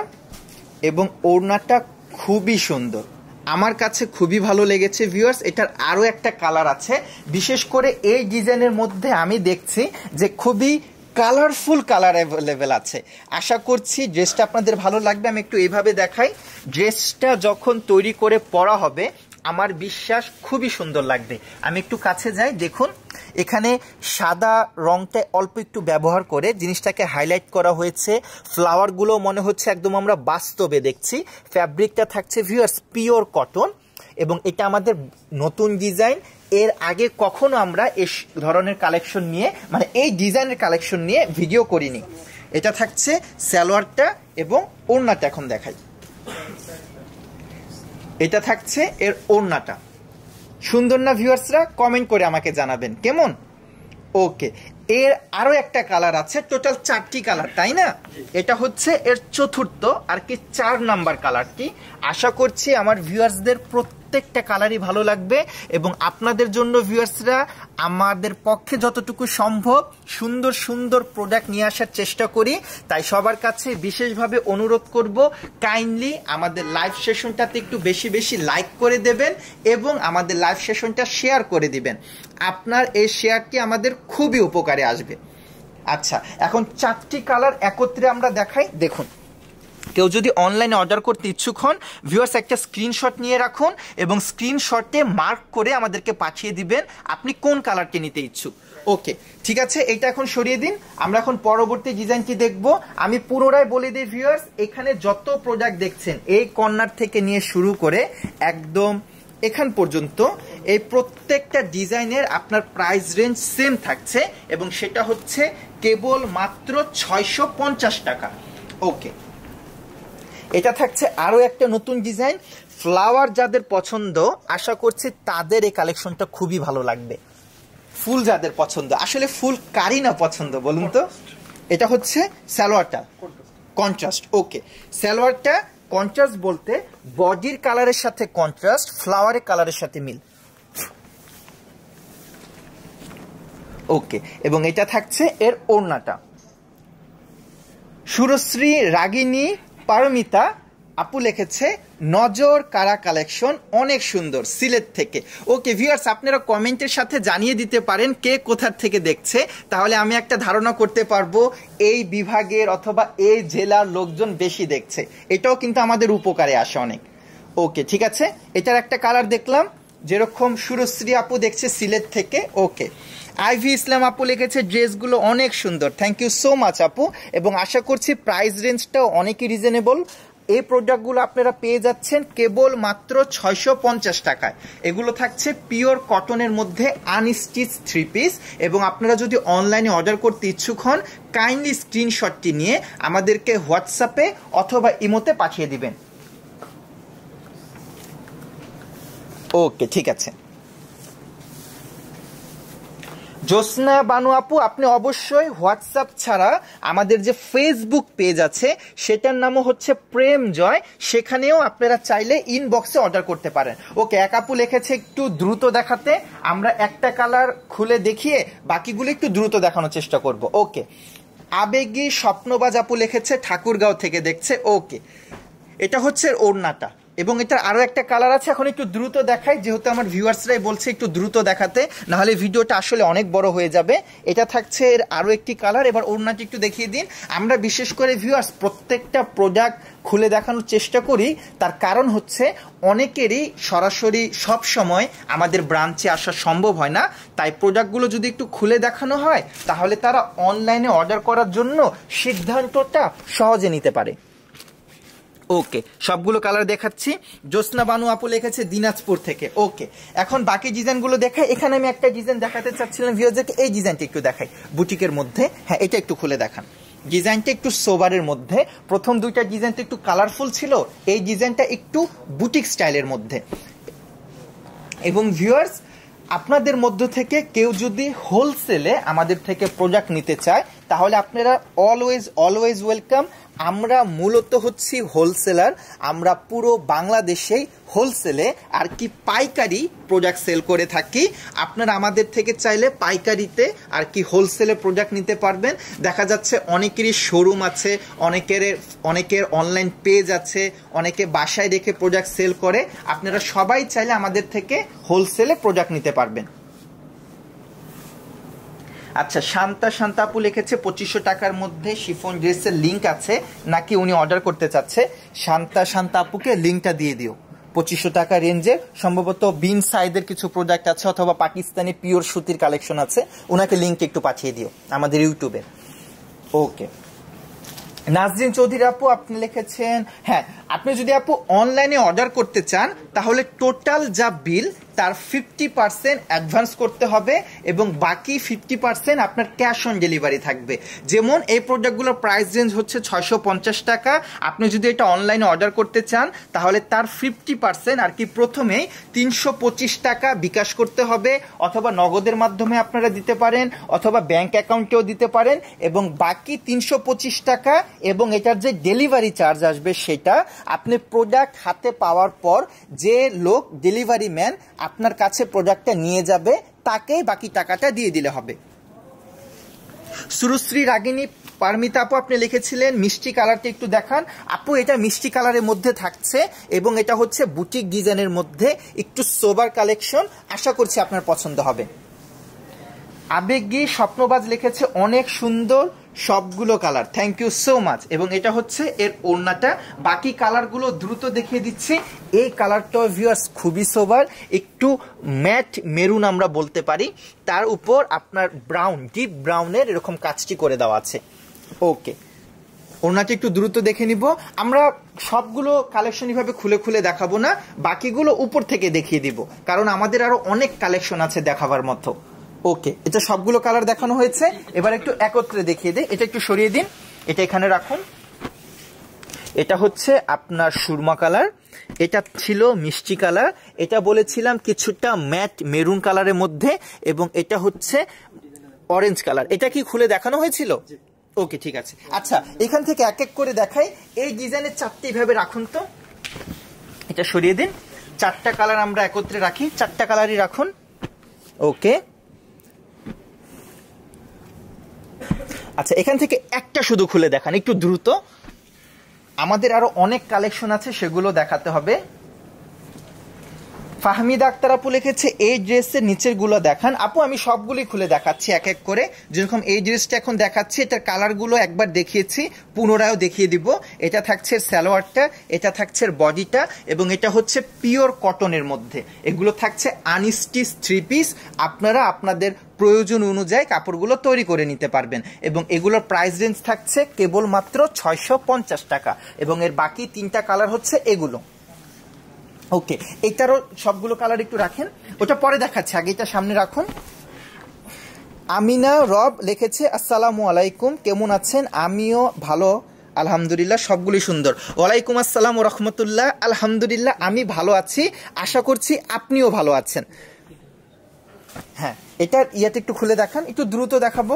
এবং ওড়নাটা খুবই সুন্দর। আমার কাছে খুবই ভালো লেগেছে ভিউয়ার্স এটার আরও একটা কালার আছে। বিশেষ করে এই ডিজাইনের মধ্যে আমি দেখছি যে খুবই কালারফুল কালার অ্যাভেলেবেল আছে। আশা করছি ড্রেসটা আপনাদের ভালো লাগবে, আমি একটু এইভাবে দেখাই। ড্রেসটা যখন তৈরি করে পরা হবে আমার বিশ্বাস খুবই সুন্দর লাগবে। আমি একটু কাছে যাই, দেখুন। এখানে সাদা রংটা অল্প একটু ব্যবহার করে জিনিসটাকে হাইলাইট করা হয়েছে। ফ্লাওয়ারগুলো মনে হচ্ছে একদম আমরা বাস্তবে দেখছি। ফ্যাব্রিকটা থাকছে ভিউয়ার্স পিওর কটন এবং এটা আমাদের নতুন ডিজাইন এর আগে কখনো আমরা এই ধরনের কালেকশন নিয়ে মানে এই ডিজাইনের কালেকশন নিয়ে ভিডিও করিনি। এটা থাকছে স্যালোয়ারটা এবং ওড়নাটা এখন দেখাই। এটা থাকছে এর ওড়নাটা। সুন্দর না, ভিউয়ার্সরা? কমেন্ট করে আমাকে জানাবেন। কেমন? ওকে। এর আরও একটা কালার আছে, টোটাল চারটি কালার, তাই না? এটা হচ্ছে এর চতুর্থ আর কি চার নাম্বার কালারটি। আশা করছি আমার ভিউয়ার্সদের প্রত্যেকটা কালারই ভালো লাগবে এবং আপনাদের জন্য ভিউয়ার্সরা আমাদের পক্ষে যতটুকু সম্ভব সুন্দর সুন্দর প্রোডাক্ট নিয়ে আসার চেষ্টা করি। তাই সবার কাছে বিশেষভাবে অনুরোধ করব কাইন্ডলি আমাদের লাইভ সেশনটাতে একটু বেশি বেশি লাইক করে দেবেন এবং আমাদের লাইভ সেশনটা শেয়ার করে দিবেন। আপনার এই শেয়ারটি আমাদের খুবই উপকারে আসবে। আচ্ছা এখন চারটি কালার একত্রে আমরা দেখাই। দেখুন। কেউ যদি অনলাইনে অর্ডার করতে ইচ্ছুক হন ভিউয়ার্স একটা স্ক্রিনশট নিয়ে রাখুন এবং স্ক্রিনশটে মার্ক করে আমাদেরকে পাঠিয়ে দিবেন আপনি কোন কালারকে নিতে ইচ্ছুক। ওকে ঠিক আছে এটা এখন সরিয়ে দিন। আমরা এখন পরবর্তী ডিজাইনটি দেখব। আমি পুনরায় বলে দিই ভিউয়ার্স এখানে যত প্রোডাক্ট দেখছেন, এই কর্নার থেকে নিয়ে শুরু করে একদম এখান পর্যন্ত, এই প্রত্যেকটা ডিজাইনের আপনার প্রাইস রেঞ্জ সেম থাকছে এবং সেটা হচ্ছে কেবল মাত্র ছয়শো পঞ্চাশ টাকা। ওকে এটা থাকছে আরও একটা নতুন ডিজাইন। ফ্লাওয়ার যাদের পছন্দ, আশা করছি তাদের এই কালেকশনটা খুবই ভালো লাগবে। ফুল যাদের পছন্দ, আসলে ফুল কারি না পছন্দ বলুন তো? এটা হচ্ছে সালোয়ারটা। Contrast, okay. সালোয়ারটা কন্ট্রাস্ট বলতে বডির কালারের সাথে কন্ট্রাস্ট, ফ্লাওয়ারের কালারের সাথে মিল। ওকে, এবং এটা থাকছে এর ওড়নাটা। সুরশ্রী, রাগিনী পারমিতা, আপু লিখেছে, নজর কারা কালেকশন? অনেক সুন্দর, সিলেট থেকে। ওকে ভিউয়ার্স আপনারা কমেন্টের সাথে জানিয়ে দিতে পারেন কে কোথার থেকে দেখছে। তাহলে আমি একটা ধারণা করতে পারব, এই বিভাগের অথবা এই জেলার লোকজন বেশি দেখছে। এটাও কিন্তু আমাদের উপকারে আসে অনেক। ওকে, ঠিক আছে? এটার একটা কালার দেখলাম। যেরকম সুরশ্রী আপু দেখছে সিলেট থেকে। ওকে। আইভি ইসলাম আপু লিখেছে ড্রেসগুলো অনেক সুন্দর। থ্যাংক ইউ সো মাচ আপু। এবং আশা করছি প্রাইস রেঞ্জটাও অনেকই রিজনেবল এই প্রোডাক্টগুলো আপনারা পেয়ে যাচ্ছেন কেবল মাত্র ছয়শো পঞ্চাশ টাকায়। এগুলো থাকছে পিওর কটনের মধ্যে আনস্টিচ থ্রি পিস এবং আপনারা যদি অনলাইনে অর্ডার করতে ইচ্ছুক হন কাইন্ডলি স্ক্রিনশটটি নিয়ে আমাদেরকে হোয়াটসঅ্যাপে অথবা ইমোতে পাঠিয়ে দিবেন। ওকে, ঠিক আছে। জ্যোৎস্না বানু আপু, আপনি অবশ্যই হোয়াটসঅ্যাপ ছাড়া আমাদের যে ফেসবুক পেজ আছে, সেটার নামও হচ্ছে প্রেম জয় সেখানেও আপনারা চাইলে ইনবক্সে অর্ডার করতে পারেন। ওকে, এক আপু লিখেছে একটু দ্রুত দেখাতে, আমরা একটা কালার খুলে দেখিয়ে বাকিগুলো একটু দ্রুত দেখানোর চেষ্টা করব। ওকে, আবেগী স্বপ্নবাজ আপু লিখেছে, ঠাকুরগাঁও থেকে দেখছে, ওকে। এটা হচ্ছে ওড়নাটা। এবং এটার আরও একটা কালার আছে, এখন একটু দ্রুত দেখাই, যেহেতু আমার ভিউয়ার্সরাই বলছে একটু দ্রুত দেখাতে, নাহলে ভিডিওটা আসলে অনেক বড় হয়ে যাবে। এটা থাকছে এর আরও একটি কালার এবার ওড়নাটি একটু দেখিয়ে দিন। আমরা বিশেষ করে ভিউয়ার্স প্রত্যেকটা প্রোডাক্ট খুলে দেখানোর চেষ্টা করি। তার কারণ হচ্ছে, অনেকেরই সরাসরি সব সময় আমাদের ব্রাঞ্চে আসা সম্ভব হয় না। তাই প্রোডাক্টগুলো যদি একটু খুলে দেখানো হয়, তাহলে তারা অনলাইনে অর্ডার করার জন্য সিদ্ধান্তটা সহজে নিতে পারে। ওকে সবগুলো কালার দেখাচ্ছি। জ্যোৎস্না বানু আপু লিখেছে দিনাজপুর থেকে। ওকে এখন বাকি ডিজাইনগুলো দেখাই। এখানে আমি একটা ডিজাইন দেখাতে চাচ্ছিলাম ভিওজেকে এই ডিজাইনটা একটু দেখাই বুটিকের মধ্যে। হ্যাঁ এটা একটু খুলে দেখান। ডিজাইনটা একটু সোবারের মধ্যে। প্রথম দুইটা ডিজাইনটা একটু কালারফুল ছিল। এই ডিজাইনটা একটু বুটিক স্টাইলের মধ্যে। এবং ভিউয়ার্স আপনাদের মধ্য থেকে কেউ যদি হোলসেলে আমাদের থেকে প্রোডাক্ট নিতে চায়, তাহলে আপনারা অলওয়েজ অলওয়েজ ওয়েলকাম আমরা মূলত হচ্ছি হোলসেলার আমরা পুরো বাংলাদেশেই হোলসেলে আর কি পাইকারি প্রোডাক্ট সেল করে থাকি। আপনারা আমাদের থেকে চাইলে পাইকারিতে আর কি হোলসেলে প্রোডাক্ট নিতে পারবেন। দেখা যাচ্ছে অনেকেরই শোরুম আছে, অনেকের অনেকের অনলাইন পেজ আছে, অনেকে বাসায় রেখে প্রোডাক্ট সেল করে। আপনারা সবাই চাইলে আমাদের থেকে হোলসেলে প্রোডাক্ট নিতে পারবেন। আচ্ছা শান্তা, শান্তাপু লিখেছে, পঁচিশশো টাকার মধ্যে শিফন ড্রেসের লিঙ্ক আছে, নাকি উনি অর্ডার করতে চাচ্ছে? শান্তা, শান্তাপুকে লিঙ্কটা দিয়ে দিও। পঁচিশশো টাকা রেঞ্জে সম্ভবত বিন সাইদের কিছু প্রোডাক্ট আছে, অথবা পাকিস্তানি পিওর সুতির কালেকশন আছে ওনাকে লিঙ্ক একটু পাঠিয়ে দিও, আমাদের ইউটিউবে। ওকে নাজরিন চৌধুরী আপু, আপনি লিখেছেন হ্যাঁ আপনি যদি আপু অনলাইনে অর্ডার করতে চান, তাহলে টোটাল যা বিল তার ফিফটি পার্সেন্ট অ্যাডভান্স করতে হবে এবং বাকি ফিফটি পার্সেন্ট আপনার ক্যাশ অন ডেলিভারি থাকবে। যেমন এই প্রোডাক্টগুলোর প্রাইস রেঞ্জ হচ্ছে ছয়শো পঞ্চাশ টাকা। আপনি যদি এটা অনলাইনে অর্ডার করতে চান, তাহলে তার ফিফটি পার্সেন্ট আর কি প্রথমেই তিনশো পঁচিশ টাকা বিকাশ করতে হবে, অথবা নগদের মাধ্যমে আপনারা দিতে পারেন, অথবা ব্যাংক অ্যাকাউন্টেও দিতে পারেন, এবং বাকি তিনশো পঁচিশ টাকা এবং এটার যে ডেলিভারি চার্জ আসবে সেটা আপনি প্রোডাক্ট হাতে পাওয়ার পর যে লোক ডেলিভারি ম্যান আপনার কাছে প্রোডাক্টটা নিয়ে যাবে, তাকেই বাকি টাকাটা দিয়ে দিলে হবে। সুরশ্রী রাগিনী, পারমিতা আপু, আপনি লিখেছিলেন, মিষ্টি কালারটা একটু দেখান। আপু, এটা মিষ্টি কালারের মধ্যে থাকছে এবং এটা হচ্ছে বুটিক ডিজাইনের মধ্যে একটু সোবার কালেকশন। আশা করছি আপনার পছন্দ হবে। আবেগী স্বপ্নবাজ লিখেছে, অনেক সুন্দর সবগুলো colour thank you so much এবং এটা হচ্ছে এর ওড়নাটা। বাকি কালারগুলো দ্রুত দেখিয়ে দিচ্ছি। এই কালারটা ভিউয়ার্স খুবই সোবার একটু ম্যাট মেরুন আমরা বলতে পারি। তার উপর আপনার ব্রাউন ডিপ ব্রাউনের এরকম কাজটি করে দেওয়া আছে। ওকে ওনাকে একটু দ্রুত দেখে নিব। আমরা সবগুলো কালেকশন এভাবে খুলে খুলে দেখাবো না। বাকিগুলো উপর থেকে দেখিয়ে দিব। কারণ আমাদের আরও অনেক কালেকশন আছে দেখাবার মতো। ওকে এটা সবগুলো কালার দেখানো হয়েছে। এবার একটু একত্রে দেখিয়ে দিই। এটা একটু সরিয়ে দিন। এটা এখানে রাখুন। এটা হচ্ছে আপনার সুরমা কালার এটা ছিল মিষ্টি কালার এটা বলেছিলাম কিছুটা ম্যাট মেরুন কালারের মধ্যে এবং এটা হচ্ছে অরেঞ্জ কালার এটা কি খুলে দেখানো হয়েছিল? ওকে ঠিক আছে। আচ্ছা এখান থেকে এক এক করে দেখাই। এই ডিজাইনের চারটে এইভাবে রাখুন তো। এটা সরিয়ে দিন। চারটা কালার আমরা একত্রে রাখি। চারটা কালারই রাখুন। ওকে আচ্ছা এখান থেকে একটা শুধু খুলে দেখান, একটু দ্রুত। আমাদের আরও অনেক কালেকশন আছে, সেগুলো দেখাতে হবে। ফাহমিদা আক্তার আপু লিখেছে, এই ড্রেসের নিচেরগুলো দেখান। আপু, আমি সবগুলি খুলে দেখাচ্ছি, এক এক করে। যেরকম এই ড্রেসটা এখন দেখাচ্ছি, এটার কালারগুলো একবার দেখিয়েছি, পুনরায়ও দেখিয়ে দিব। এটা থাকছে স্যালোয়ারটা এটা থাকছে বডিটা, এবং এটা হচ্ছে পিওর কটনের মধ্যে। এগুলো থাকছে আনস্টিচ থ্রি পিস। আপনারা আপনাদের প্রয়োজন অনুযায়ী কাপড়গুলো তৈরি করে নিতে পারবেন। এবং এগুলোর প্রাইস রেঞ্জ থাকছে কেবলমাত্র ছয়শো পঞ্চাশ টাকা। এবং এর বাকি তিনটা কালার হচ্ছে এগুলো। ওকে এটারও সবগুলো কালার একটু রাখেন। ওটা পরে দেখাচ্ছে, আগে এটা সামনে রাখুন। আমিনা রব লিখেছে, আসসালামু আলাইকুম, কেমন আছেন? আমিও ভালো, আলহামদুলিল্লাহ সবগুলি সুন্দর। ওয়ালাইকুম আসসালাম ও রহমতুল্লাহ, আলহামদুলিল্লাহ, আমি ভালো আছি, আশা করছি আপনিও ভালো আছেন। হ্যাঁ এটার ইয়াতে একটু খুলে দেখান, একটু দ্রুত দেখাবো।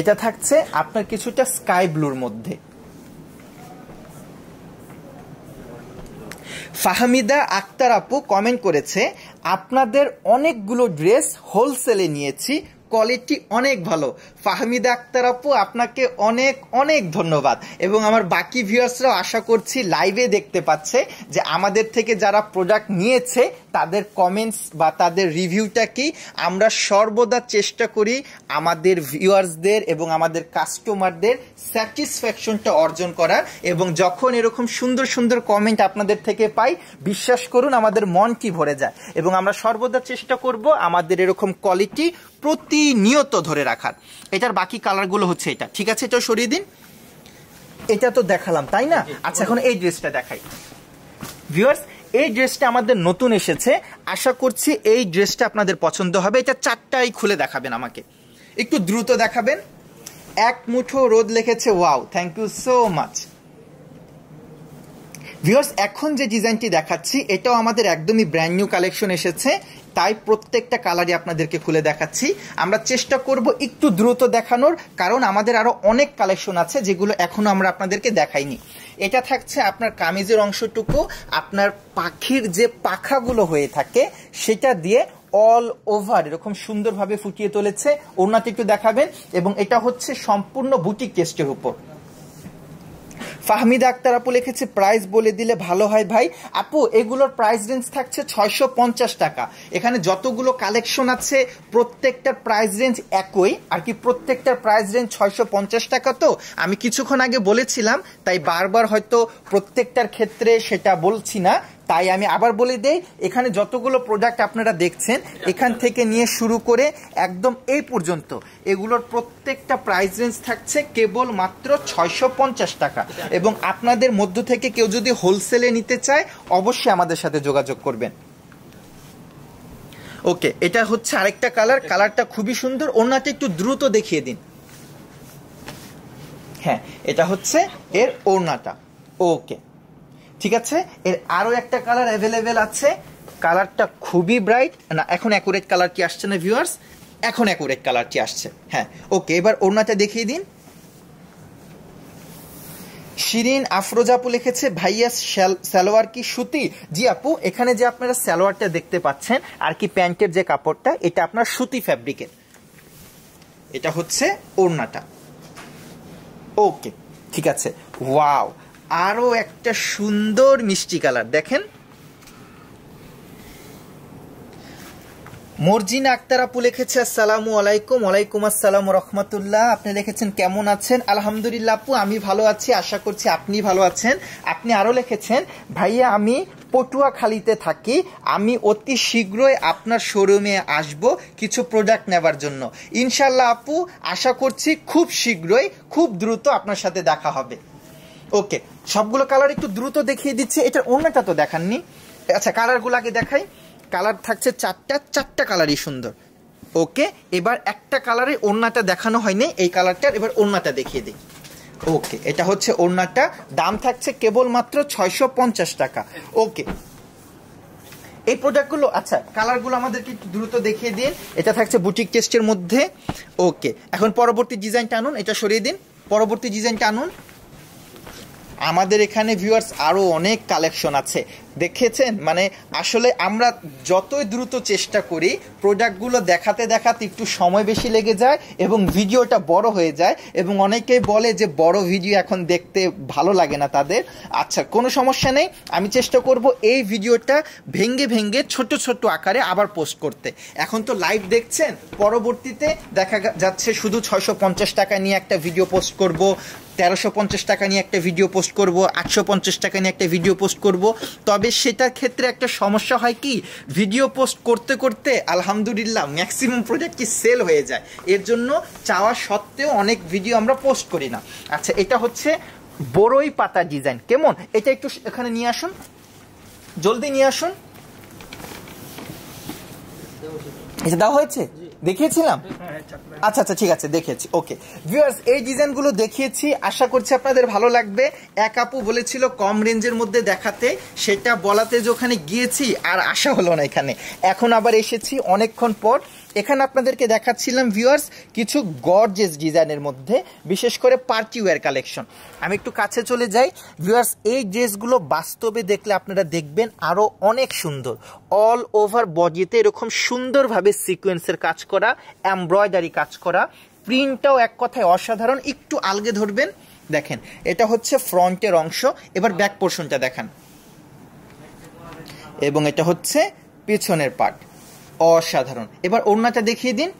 এটা থাকছে আপনার কিছুটা স্কাই ব্লুর মধ্যে। ফাহমিদা আক্তার আপু কমেন্ট করেছে, আপনাদের অনেকগুলো ড্রেস হোলসেলে নিয়েছি কোয়ালিটি অনেক ভালো। ফাহমিদা আক্তার আপু, আপনাকে অনেক অনেক ধন্যবাদ। এবং আমার বাকি ভিউয়ার্সরাও আশা করছি লাইভে দেখতে পাচ্ছে যে আমাদের থেকে যারা প্রোডাক্ট নিয়েছে তাদের কমেন্টস বা তাদের রিভিউটা কি? আমরা সর্বদা চেষ্টা করি আমাদের ভিউয়ার্সদের এবং আমাদের কাস্টমারদের স্যাটিসফ্যাকশনটা অর্জন করার এবং যখন এরকম সুন্দর সুন্দর কমেন্ট আপনাদের থেকে পাই বিশ্বাস করুন আমাদের মনটি ভরে যায়। এবং আমরা সর্বদা চেষ্টা করব আমাদের এরকম কোয়ালিটি প্রতিনিয়ত ধরে রাখার। এটার বাকি কালারগুলো হচ্ছে এটা। ঠিক আছে? এটা সরিয়ে দিন। এটা তো দেখালাম তাই না? আচ্ছা এখন এই ড্রেসটা দেখাই। ভিউয়ার্স এই ড্রেসটা আমাদের নতুন এসেছে। আশা করছি এই ড্রেসটা আপনাদের পছন্দ হবে। এটা চারটাই খুলে দেখাবেন আমাকে। একটু দ্রুত দেখাবেন। এক মুঠো রোদ লিখেছে, wow, thank you so much. Viewers, এখন যে ডিজাইনটি দেখাচ্ছি, এটাও আমাদের একদমই ব্র্যান্ড নিউ কালেকশন এসেছে। তাই প্রত্যেকটা কালারই আপনাদেরকে খুলে দেখাচ্ছি। আমরা চেষ্টা করব একটু দ্রুত দেখানোর, কারণ আমাদের আরও অনেক কালেকশন আছে যেগুলো এখনও আমরা আপনাদেরকে দেখাইনি। এটা থাকছে আপনার কামিজের অংশটুকু, আপনার পাখির যে পাখাগুলো হয়ে থাকে, সেটা দিয়ে অল ওভার এরকম সুন্দরভাবে ফুটিয়ে তুলেছে। ওনাতে একটু দেখাবেন, এবং এটা হচ্ছে সম্পূর্ণ বুটিক কেস্টের উপর। ফাহমিদা আক্তার আপু লিখেছে প্রাইস বলে দিলে ভালো হয় ভাই। আপু, এগুলোর প্রাইস রেঞ্জ থাকছে ছয়শো পঞ্চাশ টাকা। এখানে যতগুলো কালেকশন আছে, প্রত্যেকটার প্রাইস রেঞ্জ একই। আর কি প্রত্যেকটার প্রাইস রেঞ্জ ছয়শো পঞ্চাশ টাকা তো? আমি কিছুক্ষণ আগে বলেছিলাম, তাই বারবার হয়তো প্রত্যেকটার ক্ষেত্রে সেটা বলছি না। তাই আমি আবার বলে দেই, এখানে যতগুলো প্রোডাক্ট আপনারা দেখছেন, এখান থেকে নিয়ে শুরু করে একদম এই পর্যন্ত। এগুলোর প্রত্যেকটা প্রাইস রেঞ্জ থাকছে কেবল মাত্র ছয়শো পঞ্চাশ টাকা। এবং আপনাদের মধ্য থেকে কেউ যদি হোলসেলে নিতে চায়, অবশ্যই আমাদের সাথে যোগাযোগ করবেন। ওকে এটা হচ্ছে আরেকটা কালার কালারটা খুবই সুন্দর। ওনাটা একটু দ্রুত দেখিয়ে দিন। হ্যাঁ এটা হচ্ছে এর ওড়নাটা। ওকে ঠিক আছে? এর আরও একটা কালার অ্যাভেলেবেল আছে। কালারটা খুবই ব্রাইট না, এখন অ্যাকুরেট কালার কি আসছে না ভিউয়ার্স এখন অ্যাকুরেট কালারটি আসছে। হ্যাঁ ওকে এবার ওড়নাটা দেখিয়ে দিন। শিরিন আফরোজ আপু লিখেছে, ভাইয়া সালোয়ার কি সুতি? জি আপু, এখানে যে আপনারা সালোয়ারটা দেখতে পাচ্ছেন, আর কি প্যান্টের যে কাপড়টা, এটা আপনার সুতি ফ্যাব্রিকের। এটা হচ্ছে ওড়নাটা। ওকে ঠিক আছে। ওয়াও আরও একটা সুন্দর মিষ্টি কালার। দেখেন। মর্জিনা আক্তার আপু লিখেছে, আসসালামু আলাইকুম, ওয়ালাইকুম আসসালাম রহমতুল্লাহ। আপনি লিখেছেন, কেমন আছেন? আলহামদুলিল্লাহ আপু, আমি ভালো আছি, আশা করছি আপনি ভালো আছেন। আপনি আরও লিখেছেন, ভাইয়া, আমি পটুয়াখালীতে থাকি, আমি অতি শীঘ্রই আপনার শোরুমে আসব কিছু প্রোডাক্ট নেবার জন্য। ইনশাল্লাহ আপু, আশা করছি খুব শীঘ্রই, খুব দ্রুত আপনার সাথে দেখা হবে। ওকে সবগুলো কালার একটু দ্রুত দেখিয়ে দিচ্ছে। এটার অন্যটা তো দেখাননি। আচ্ছা কালারগুলো আগে দেখাই। কালার থাকছে চারটা চারটা কালারই সুন্দর। ওকে এবার একটা কালারে ওড়নাটা দেখানো হয়নি। এই কালারটার এবার ওড়নাটা দেখিয়ে দিই। ওকে এটা হচ্ছে ওড়নাটা। দাম থাকছে কেবলমাত্র ছয়শো পঞ্চাশ টাকা। ওকে এই প্রোডাক্টগুলো আচ্ছা কালারগুলো আমাদেরকে একটু দ্রুত দেখিয়ে দিন। এটা থাকছে বুটিক টেস্টের মধ্যে। ওকে এখন পরবর্তী ডিজাইনটা আনুন। এটা সরিয়ে দিন। পরবর্তী ডিজাইনটা আনুন। আমাদের এখানে ভিউয়ার্স আরও অনেক কালেকশন আছে। দেখেছেন? মানে আসলে আমরা যতই দ্রুত চেষ্টা করি প্রোডাক্টগুলো দেখাতে দেখাতে একটু সময় বেশি লেগে যায় এবং ভিডিওটা বড় হয়ে যায় এবং অনেকেই বলে যে বড় ভিডিও এখন দেখতে ভালো লাগে না তাদের। আচ্ছা কোনো সমস্যা নেই। আমি চেষ্টা করব এই ভিডিওটা ভেঙ্গে ভেঙ্গে ছোট ছোট আকারে আবার পোস্ট করতে। এখন তো লাইভ দেখছেন? পরবর্তীতে দেখা যাচ্ছে শুধু ছয়শো পঞ্চাশ টাকা নিয়ে একটা ভিডিও পোস্ট করব। তেরোশো পঞ্চাশ টাকা নিয়ে একটা ভিডিও পোস্ট করব, আটশো পঞ্চাশ টাকা নিয়ে একটা ভিডিও পোস্ট করব। তবে সেটার ক্ষেত্রে একটা সমস্যা হয় কি ভিডিও পোস্ট করতে করতে আলহামদুলিল্লাহ ম্যাক্সিমাম প্রোডাক্টই সেল হয়ে যায়। এর জন্য চাওয়া সত্ত্বেও অনেক ভিডিও আমরা পোস্ট করি না। আচ্ছা এটা হচ্ছে বড়ই পাতা ডিজাইন কেমন? এটা একটু এখানে নিয়ে আসুন। জলদি নিয়ে আসুন। এটা দেওয়া হয়েছে? দেখিয়েছিলাম? আচ্ছা আচ্ছা ঠিক আছে দেখিয়েছি ওকে ভিউয়ার্স এই ডিজাইনগুলো দেখিয়েছি। আশা করছি আপনাদের ভালো লাগবে। এক আপু বলেছিল কম রেঞ্জের মধ্যে দেখাতে। সেটা বলাতে যে ওখানে গিয়েছি আর আশা হলো না এখানে। এখন আবার এসেছি অনেকক্ষণ পর। এখানে আপনাদেরকে দেখাচ্ছিলাম ভিউয়ার্স কিছু গর্জেস ডিজাইনের মধ্যে, বিশেষ করে পার্টি ওয়্যার কালেকশন আমি একটু কাছে চলে যাই। ভিউয়ার্স এই ড্রেসগুলো বাস্তবে দেখলে আপনারা দেখবেন আরও অনেক সুন্দর। অল ওভার বডিতে এরকম সুন্দরভাবে সিকোয়েন্সের কাজ করা এমব্রয়ডারি কাজ করা। প্রিন্টটাও এক কথায় অসাধারণ। একটু আলগে ধরবেন। দেখেন, এটা হচ্ছে ফ্রন্টের অংশ। এবার ব্যাক পোর্শনটা দেখান। এবং এটা হচ্ছে পিছনের পার্ট অসাধারণ। এবার ওড়নাটা দেখিয়ে দিন।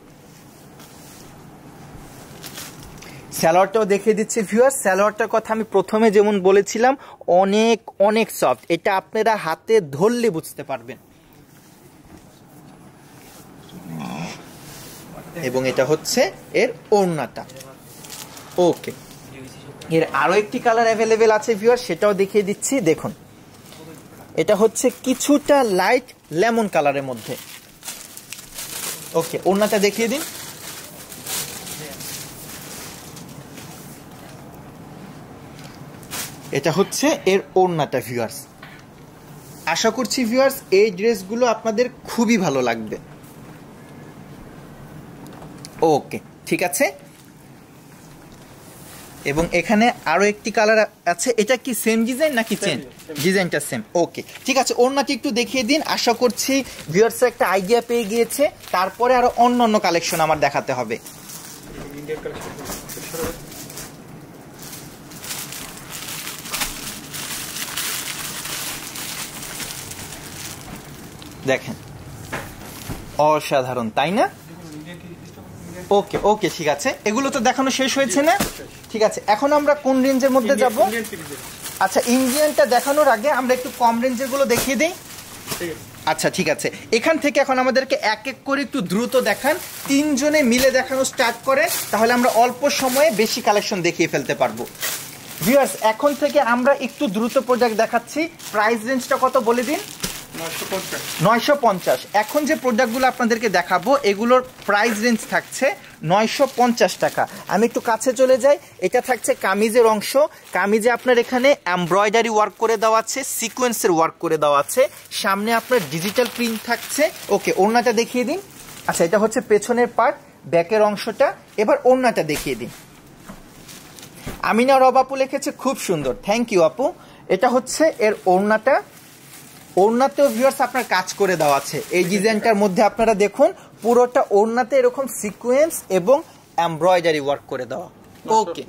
স্যালোয়ারটাও দেখিয়ে দিচ্ছি ভিউয়ার স্যালোয়ারটার কথা আমি প্রথমে যেমন বলেছিলাম, অনেক অনেক সফট এটা আপনারা হাতে ধরলে বুঝতে পারবেন। এবং এটা হচ্ছে এর ওড়নাটা। ওকে। এর আরও একটি কালার অ্যাভেলেবেল আছে ভিউয়ার সেটাও দেখিয়ে দিচ্ছি। দেখুন। এটা হচ্ছে কিছুটা লাইট লেমন কালারের মধ্যে। ওকে ওড়নাটা দেখিয়ে দিন। এটা হচ্ছে এর ওড়নাটা ভিউয়ার্স আশা করছি ভিউয়ার্স এই ড্রেসগুলো আপনাদের খুবই ভালো লাগবে। ওকে ঠিক আছে? এবং এখানে আরও একটি কালার আছে। এটা কি সেম ডিজাইন নাকি চেন ডিজাইনটা সেম ওকে ঠিক আছে। ওড়নাটি একটু দেখিয়ে দিন। আশা করছি ভিউয়ার্স একটা আইডিয়া পেয়ে গিয়েছে। তারপরে আরও অন্য অন্য কালেকশন আমার দেখাতে হবে। দেখেন। অসাধারণ তাই না? ওকে ওকে ঠিক আছে। এগুলো তো দেখানো শেষ হয়েছে না? ঠিক আছে এখন আমরা কোন রেঞ্জের মধ্যে যাব? আচ্ছা ইন্ডিয়ানটা দেখানোর আগে আমরা একটু কম রেঞ্জেরগুলো দেখিয়ে দিই। আচ্ছা ঠিক আছে। এখান থেকে এখন আমাদেরকে এক এক করে একটু দ্রুত দেখান। তিনজনে মিলে দেখানো স্টার্ট করে তাহলে আমরা অল্প সময়ে বেশি কালেকশন দেখিয়ে ফেলতে পারব। ভিউয়ার্স এখন থেকে আমরা একটু দ্রুত প্রোডাক্ট দেখাচ্ছি। প্রাইস রেঞ্জটা কত বলে দিন? নয়শো পঞ্চাশ। এখন যে প্রোডাক্টগুলো আপনাদেরকে দেখাবো, এগুলোর প্রাইস রেঞ্জ থাকছে নয়শো পঞ্চাশ টাকা। আমি একটু কাছে চলে যাই। এটা থাকছে কামিজের অংশ। কামিজে আপনার এখানে এমব্রয়ডারি ওয়ার্ক করে দেওয়া আছে সিকোয়েন্সের ওয়ার্ক করে দেওয়া আছে। সামনে আপনার ডিজিটাল প্রিন্ট থাকছে। ওকে ওড়নাটা দেখিয়ে দিন। আচ্ছা এটা হচ্ছে পেছনের পার্ট ব্যাকের অংশটা। এবার ওড়নাটা দেখিয়ে দিন। আমিনা রব আপু লিখেছে, খুব সুন্দর। থ্যাংক ইউ আপু। এটা হচ্ছে এর ওড়নাটা। ওড়নাতেও ভিউয়ার্স আপনার কাজ করে দেওয়া আছে। এই ডিজাইনটার মধ্যে আপনারা দেখুন পুরোটা ওড়নাতে এরকম সিকোয়েন্স এবং এমব্রয়ডারি ওয়ার্ক করে দেওয়া। ওকে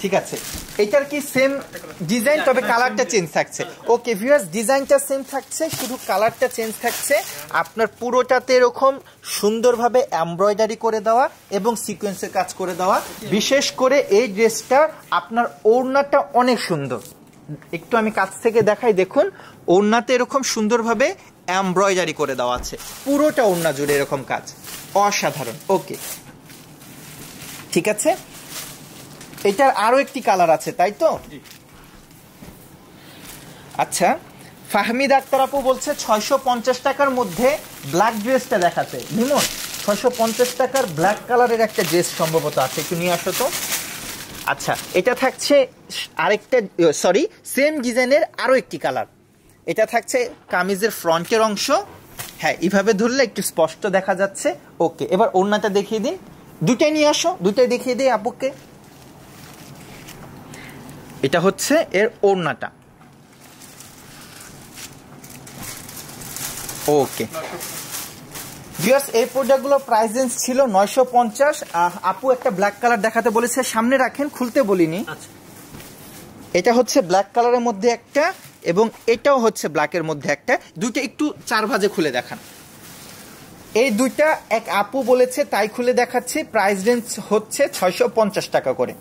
ঠিক আছে। এটার কি সেম ডিজাইন তবে কালারটা চেঞ্জ থাকছে। ওকে ভিউয়ার্স ডিজাইনটা সেম থাকছে শুধু কালারটা চেঞ্জ থাকছে। আপনার পুরোটাতে এরকম সুন্দরভাবে এমব্রয়ডারি করে দেওয়া এবং সিকোয়েন্সের কাজ করে দেওয়া। বিশেষ করে এই ড্রেসটা আপনার ওড়নাটা অনেক সুন্দর। একটু আমি কাছ থেকে দেখাই দেখুন ওড়নাতে এরকম সুন্দরভাবে এমব্রয়ডারি করে দেওয়া আছে। পুরোটা ওড়না জুড়ে এরকম কাজ। অসাধারণ। ওকে। ঠিক আছে? এটার আরও একটি কালার আছে তাই তো? আচ্ছা ফাহমিদ আক্তার আপু বলছে ছয়শো পঞ্চাশ টাকার মধ্যে ব্ল্যাক ড্রেসটা দেখাতে। নিমন ছয়শো পঞ্চাশ টাকার ব্ল্যাক কালারের একটা ড্রেস সম্ভবত আছে। একটু নিয়ে আসো তো। আচ্ছা এটা থাকছে আরেকটা সরি সেম ডিজাইনের আরও একটি কালার এটা থাকছে কামিজের ফ্রন্টের অংশ। হ্যাঁ এইভাবে ধরলে একটু স্পষ্ট দেখা যাচ্ছে। ওকে এবার ওড়নাটা দেখিয়ে দিন। দুটাই নিয়ে আসো দুটাই দেখিয়ে দিই আপুকে। এটা হচ্ছে এর ওড়নাটা। ওকে ভিউয়ার্স এই প্রোডাক্টগুলো প্রাইস রেঞ্জ ছিল নয়শো পঞ্চাশ। আপু একটা ব্ল্যাক কালার দেখাতে বলেছে সামনে রাখেন খুলতে বলিনি। এটা হচ্ছে ব্ল্যাক কালারের মধ্যে একটা এবং এটাও হচ্ছে ব্ল্যাকের মধ্যে একটা। দুইটা একটু চার ভাজে খুলে দেখান। এই দুইটা এক আপু বলেছে তাই খুলে দেখাচ্ছি। প্রাইস রেঞ্জ হচ্ছে ছয়শো পঞ্চাশ টাকা করে।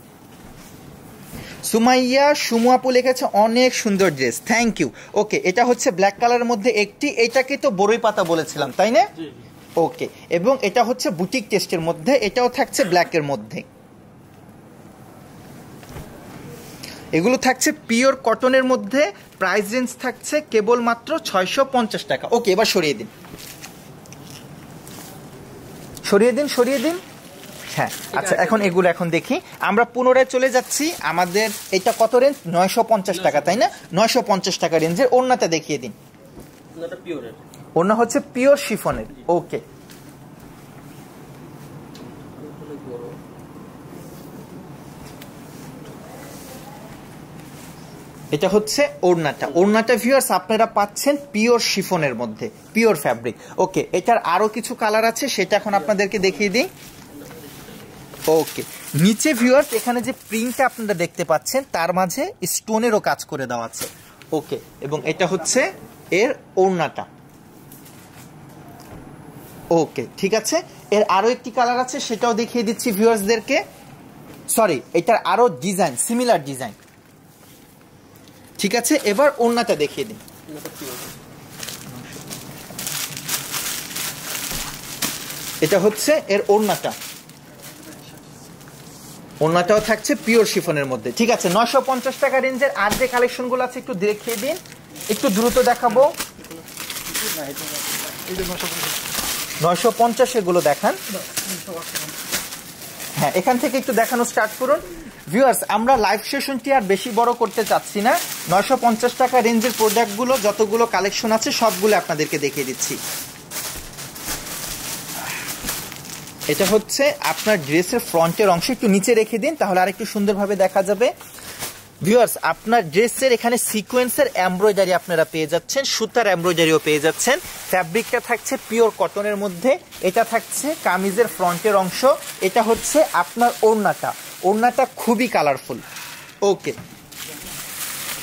সুমাইয়া সুমু আপু লিখেছে অনেক সুন্দর ড্রেস থ্যাংক ইউ ওকে এটা হচ্ছে ব্ল্যাক কালারের মধ্যে একটি। এটাকে তো বড়ই পাতা বলেছিলাম তাই না? ওকে এবং এটা হচ্ছে বুটিক টেস্টের মধ্যে এটাও থাকছে ব্ল্যাকের মধ্যে। এগুলো থাকছে পিওর কটনের মধ্যে প্রাইস রেঞ্জ থাকছে কেবলমাত্র ছয়শো পঞ্চাশ টাকা। ওকে এবার সরিয়ে দিন। সরিয়ে দিন সরিয়ে দিন। হ্যাঁ আচ্ছা এখন এগুলো এখন দেখি। আমরা পুনরায় চলে যাচ্ছি আমাদের এটা কত রেঞ্জ নয়শো পঞ্চাশ টাকা তাই না? নয়শো পঞ্চাশ টাকা রেঞ্জের ওড়নাটা দেখিয়ে দিন। ওনা হচ্ছে পিওর শিফনের। ওকে। এটা হচ্ছে ওড়নাটা। ওড়নাটা ভিউয়ার্স আপনারা পাচ্ছেন পিওর শিফনের মধ্যে, পিওর ফ্যাব্রিক ওকে, এটার আরও কিছু কালার আছে, সেটা এখন আপনাদেরকে দেখিয়ে দিই। ওকে, নিচে ভিউয়ার্স এখানে যে প্রিন্টটা আপনারা দেখতে পাচ্ছেন, তার মাঝে স্টোনেরও কাজ করে দেওয়া আছে। ওকে, এবং এটা হচ্ছে এর ওড়নাটা। ওকে ঠিক আছে? এর আরও একটি কালার আছে, সেটাও দেখিয়ে দিচ্ছি ভিউয়ার্সদেরকে সরি এটার আরও ডিজাইন সিমিলার ডিজাইন ঠিক আছে? এবার ওড়নাটা দেখিয়ে দিন এটা হচ্ছে এর ওড়নাটা। ওড়নাটাও থাকছে পিওর শিফনের মধ্যে। ঠিক আছে নশো পঞ্চাশ টাকা রেঞ্জের আর যে কালেকশনগুলো আছে, একটু দেখিয়ে দিন। একটু দ্রুত দেখাবো। নয়শো পঞ্চাশেরগুলো দেখান। হ্যাঁ এখান থেকে একটু দেখানো স্টার্ট করুন। ভিউয়ার্স আমরা লাইভ সেশনটি আর বেশি বড় করতে চাচ্ছি না। নয়শো পঞ্চাশ টাকা রেঞ্জের প্রোডাক্টগুলো যতগুলো কালেকশন আছে, সবগুলো আপনাদেরকে দেখিয়ে দিচ্ছি। এটা হচ্ছে আপনার ড্রেসের ফ্রন্টের অংশ। একটু নিচে রেখে দিন, তাহলে আরেকটু সুন্দরভাবে দেখা যাবে। ভিউয়ার্স, আপনার ড্রেসের এখানে সিকোয়েন্সের এমব্রয়ডারি আপনারা পেয়ে যাচ্ছেন, সুতার এমব্রয়ডারিও পেয়ে যাচ্ছেন। ফ্যাব্রিকটা থাকছে পিওর কটনের মধ্যে, এটা থাকছে কামিজের ফ্রন্টের অংশ, এটা হচ্ছে আপনার ওড়নাটা। ওড়নাটা খুবই কালারফুল ওকে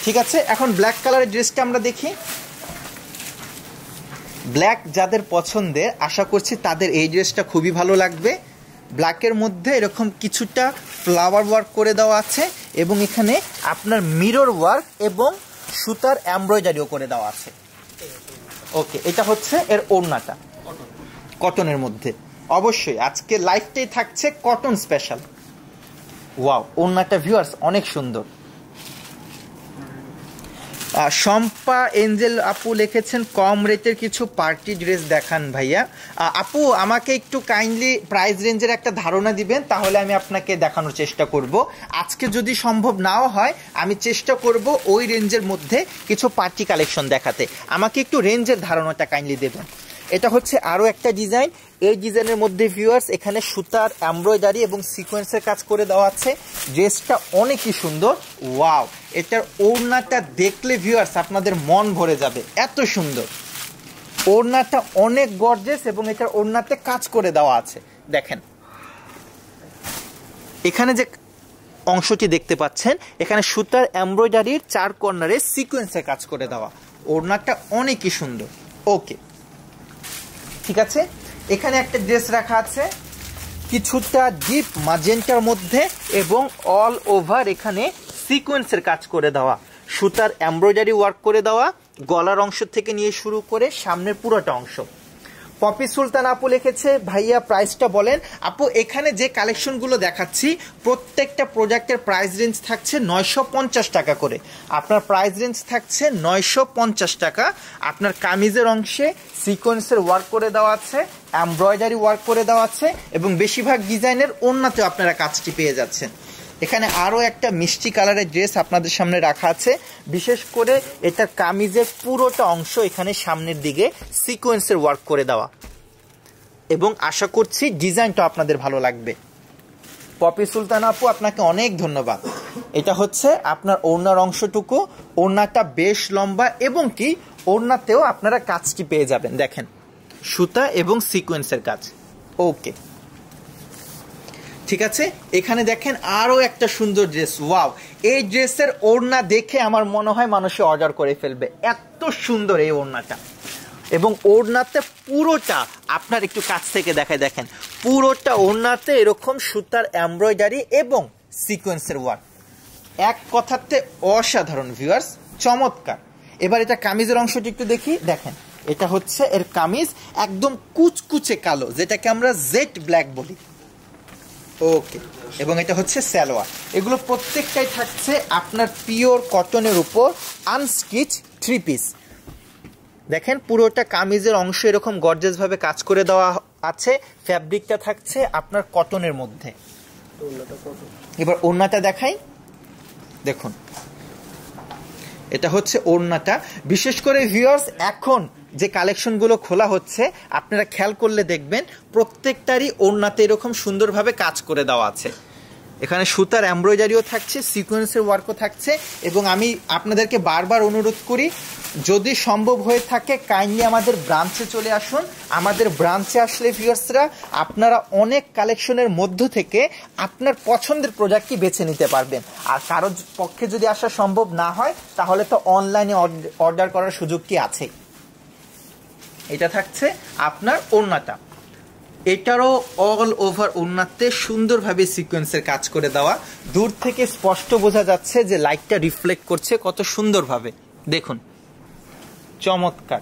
ঠিক আছে, এখন ব্ল্যাক কালারের ড্রেসটা আমরা দেখি। ব্ল্যাক যাদের পছন্দের, আশা করছি তাদের এই ড্রেসটা খুবই ভালো লাগবে। ব্ল্যাকের মধ্যে এরকম কিছুটা ফ্লাওয়ার ওয়ার্ক করে দেওয়া আছে এবং এখানে আপনার মিরর ওয়ার্ক এবং সুতার এমব্রয়ডারিও করে দেওয়া আছে। ওকে, এটা হচ্ছে এর ওড়নাটা। কটনের মধ্যে। অবশ্যই, আজকে লাইফটাই থাকছে কটন স্পেশাল। ওয়াও, ওড়নাটা ভিউয়ার্স অনেক সুন্দর। শম্পা এঞ্জেল আপু লিখেছেন, কম রেটের কিছু পার্টি ড্রেস দেখান ভাইয়া। আপু, আমাকে একটু কাইন্ডলি প্রাইস রেঞ্জের একটা ধারণা দিবেন, তাহলে আমি আপনাকে দেখানোর চেষ্টা করব। আজকে যদি সম্ভব নাও হয়, আমি চেষ্টা করব ওই রেঞ্জের মধ্যে কিছু পার্টি কালেকশন দেখাতে। আমাকে একটু রেঞ্জের ধারণাটা কাইন্ডলি দেবেন। এটা হচ্ছে আরও একটা ডিজাইন। এই ডিজাইনের মধ্যে ভিউয়ার্স এখানে সুতার এমব্রয়ডারি এবং সিকোয়েন্সের কাজ করে দেওয়া আছে। ড্রেসটা অনেকই সুন্দর। ওয়াও এটার ওড়নাটা দেখলে ভিউয়ার্স আপনাদের মন ভরে যাবে। এত সুন্দর। ওড়নাটা অনেক গর্জেস এবং এটার ওড়নাতে কাজ করে দেওয়া আছে। দেখেন। এখানে যে অংশটি দেখতে পাচ্ছেন, এখানে সুতার এমব্রয়ডারির চার কর্নারে সিকোয়েন্সের কাজ করে দেওয়া। ওড়নাটা অনেকই সুন্দর। ওকে ঠিক আছে? এখানে একটা ড্রেস রাখা আছে। কিছুটা ডিপ মাজেন্টার মধ্যে এবং অল ওভার এখানে সিকোয়েন্সের কাজ করে দেওয়া। সুতার এমব্রয়ডারি ওয়ার্ক করে দেওয়া। গলার অংশ থেকে নিয়ে শুরু করে সামনের পুরোটা অংশ। পপি সুলতান আপু লিখেছে, ভাইয়া প্রাইসটা বলেন। আপু, এখানে যে কালেকশনগুলো দেখাচ্ছি, প্রত্যেকটা প্রোডাক্টের প্রাইস রেঞ্জ থাকছে নয়শো পঞ্চাশ টাকা করে। আপনার প্রাইস রেঞ্জ থাকছে নয়শো পঞ্চাশ টাকা। আপনার কামিজের অংশে সিকোয়েন্সের ওয়ার্ক করে দেওয়া আছে এমব্রয়ডারি ওয়ার্ক করে দেওয়া আছে, এবং বেশিরভাগ ডিজাইনের অন্যতেও আপনারা কাজটি পেয়ে যাচ্ছেন। এখানে আরও একটা মিষ্টি কালারের ড্রেস আপনাদের সামনে রাখা আছে। বিশেষ করে এটা কামিজের পুরোটা অংশ এখানে সামনের দিকে সিকোয়েন্সের ওয়ার্ক করে দেওয়া। এবং আশা করছি ডিজাইনটা আপনাদের ভালো লাগবে। পপি সুলতান আপু, আপনাকে অনেক ধন্যবাদ। এটা হচ্ছে আপনার ওড়নার অংশটুকু। ওড়নাটা বেশ লম্বা এবং কি ওড়নাতেও আপনারা কাজটি পেয়ে যাবেন। দেখেন, সুতা এবং সিকোয়েন্সের কাজ। ওকে। ঠিক আছে? এখানে দেখেন আরও একটা সুন্দর ড্রেস ওয়াও এই ড্রেসের ওড়না দেখে আমার মনে হয় মানুষে অর্ডার করে ফেলবে। এত সুন্দর এই ওড়নাটা। এবং ওড়নাতে পুরোটা, আপনার একটু কাছ থেকে দেখায় দেখেন, পুরোটা ওড়নাতে এরকম সুতার এমব্রয়ডারি এবং সিকোয়েন্সের ওয়ার্ক এক কথাতে অসাধারণ ভিউয়ার্স চমৎকার। এবার এটা কামিজের অংশটি একটু দেখি। দেখেন, এটা হচ্ছে এর কামিজ, একদম কুচকুচে কালো, যেটাকে আমরা জেট ব্ল্যাক বলি। ওকে এবং এটা হচ্ছে স্যালোয়ার এগুলো প্রত্যেকটাই থাকছে আপনার পিওর কটনের উপর আনস্টিচ থ্রি পিস দেখেন, পুরোটা কামিজের অংশ এরকম গর্জেসভাবে কাজ করে দেওয়া আছে। ফ্যাব্রিকটা থাকছে আপনার কটনের মধ্যে। এবার ওড়নাটা দেখাই। দেখুন। এটা হচ্ছে ওড়নাটা। বিশেষ করে ভিউয়ার্স এখন যে কালেকশনগুলো খোলা হচ্ছে, আপনারা খেয়াল করলে দেখবেন প্রত্যেকটারই ওড়নাতে এরকম সুন্দরভাবে কাজ করে দেওয়া আছে। এখানে সুতার এমব্রয়ডারিও থাকছে, সিকোয়েন্সের ওয়ার্কও থাকছে এবং আমি আপনাদেরকে বারবার অনুরোধ করি, যদি সম্ভব হয়ে থাকে কাইন্ডলি আমাদের ব্রাঞ্চে চলে আসুন। আমাদের ব্রাঞ্চে আসলে ভিউয়ার্সরা আপনারা অনেক কালেকশনের মধ্য থেকে আপনার পছন্দের প্রোডাক্টটি বেছে নিতে পারবেন। আর কারোর পক্ষে যদি আসা সম্ভব না হয়, তাহলে তো অনলাইনে অর্ডার করার সুযোগটি আছেই এটা থাকছে আপনার ওড়নাটা। এটারও অল ওভার ওড়নাতে সুন্দরভাবে সিকোয়েন্সের কাজ করে দেওয়া। দূর থেকে স্পষ্ট বোঝা যাচ্ছে যে লাইটটা রিফ্লেক্ট করছে কত সুন্দরভাবে। দেখুন। চমৎকার।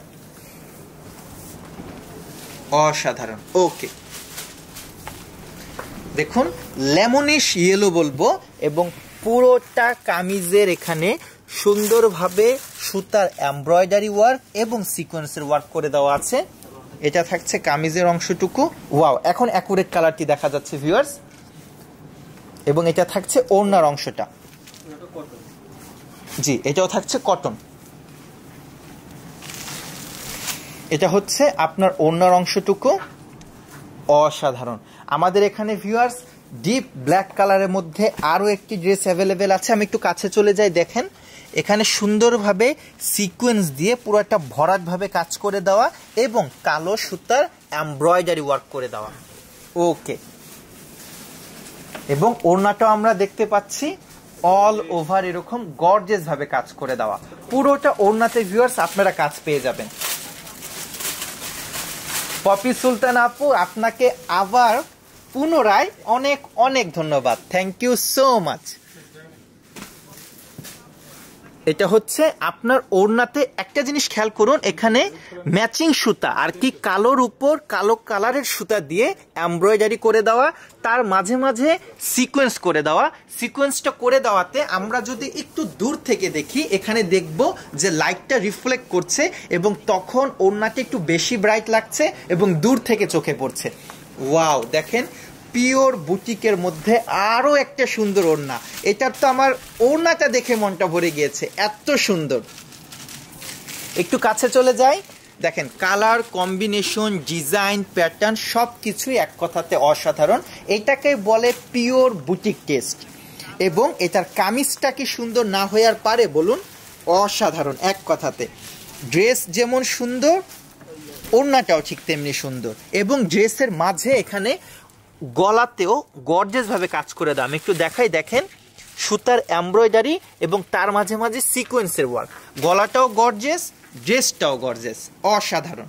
অসাধারণ। ওকে দেখুন লেমনিশ ইয়েলো বলব এবং পুরোটা কামিজের এখানে সুন্দরভাবে সুতার এমব্রয়ডারি ওয়ার্ক এবং সিকোয়েন্সের ওয়ার্ক করে দেওয়া আছে। এটা থাকছে কামিজের অংশটুকু। ওয়াও এখন অ্যাকুরেট কালারটি দেখা যাচ্ছে ভিউয়ার্স এবং এটা থাকছে ওড়নার অংশটা। জি, এটাও থাকছে কটন এটা হচ্ছে আপনার ওড়নার অংশটুকু। অসাধারণ। আমাদের এখানে ভিউয়ার্স ডিপ ব্ল্যাক কালারের মধ্যে আরও একটি ড্রেস অ্যাভেলেবেল আছে। আমি একটু কাছে চলে যাই, দেখেন। এখানে সুন্দরভাবে সিকোয়েন্স দিয়ে পুরো একটা ভরাটভাবে কাজ করে দেওয়া এবং কালো সুতার এমব্রয়ডারি ওয়ার্ক করে দেওয়া। ওকে এবং ওড়নাটাও আমরা দেখতে পাচ্ছি অল ওভার এরকম গর্জেস ভাবে কাজ করে দেওয়া। পুরোটা ওড়নাতে ভিউয়ার্স আপনারা কাজ পেয়ে যাবেন। পপি সুলতান আপু, আপনাকে আবার পুনরায় অনেক অনেক ধন্যবাদ। থ্যাংক ইউ সো মাচ এটা হচ্ছে আপনার ওড়নাতে একটা জিনিস খেয়াল করুন, এখানে ম্যাচিং সুতা, আর কি কালোর উপর কালো কালারের সুতা দিয়ে এমব্রয়ডারি করে দেওয়া, তার মাঝে মাঝে সিকোয়েন্স করে দেওয়া। সিকোয়েন্সটা করে দেওয়াতে আমরা যদি একটু দূর থেকে দেখি, এখানে দেখব যে লাইটটা রিফ্লেক্ট করছে এবং তখন ওড়নাটা একটু বেশি ব্রাইট লাগছে এবং দূর থেকে চোখে পড়ছে। ওয়াও দেখেন পিওর বুটিকের মধ্যে আরও একটা সুন্দর ওড়না। এটার তো আমার ওড়নাটা দেখে মনটা ভরে গিয়েছে। এত সুন্দর। একটু কাছে চলে যাই। দেখেন, কালার, কম্বিনেশন, ডিজাইন, প্যাটার্ন সব কিছুই এক কথাতে অসাধারণ। এটাকে বলে পিওর বুটিক টেস্ট। এবং এটার কামিজটা কি সুন্দর না হয়ে আর পারে বলুন, অসাধারণ এক কথাতে। ড্রেস যেমন সুন্দর, ওড়নাটাও ঠিক তেমনি সুন্দর। এবং ড্রেসের মাঝে এখানে গলাতেও গর্জেসভাবে কাজ করে দাম একটু দেখাই, দেখেন, সুতার এমব্রয়ডারি এবং তার মাঝে মাঝে সিকোয়েন্সের ওয়ার্ক গলাটাও গর্জেস ড্রেসটাও গর্জেস অসাধারণ।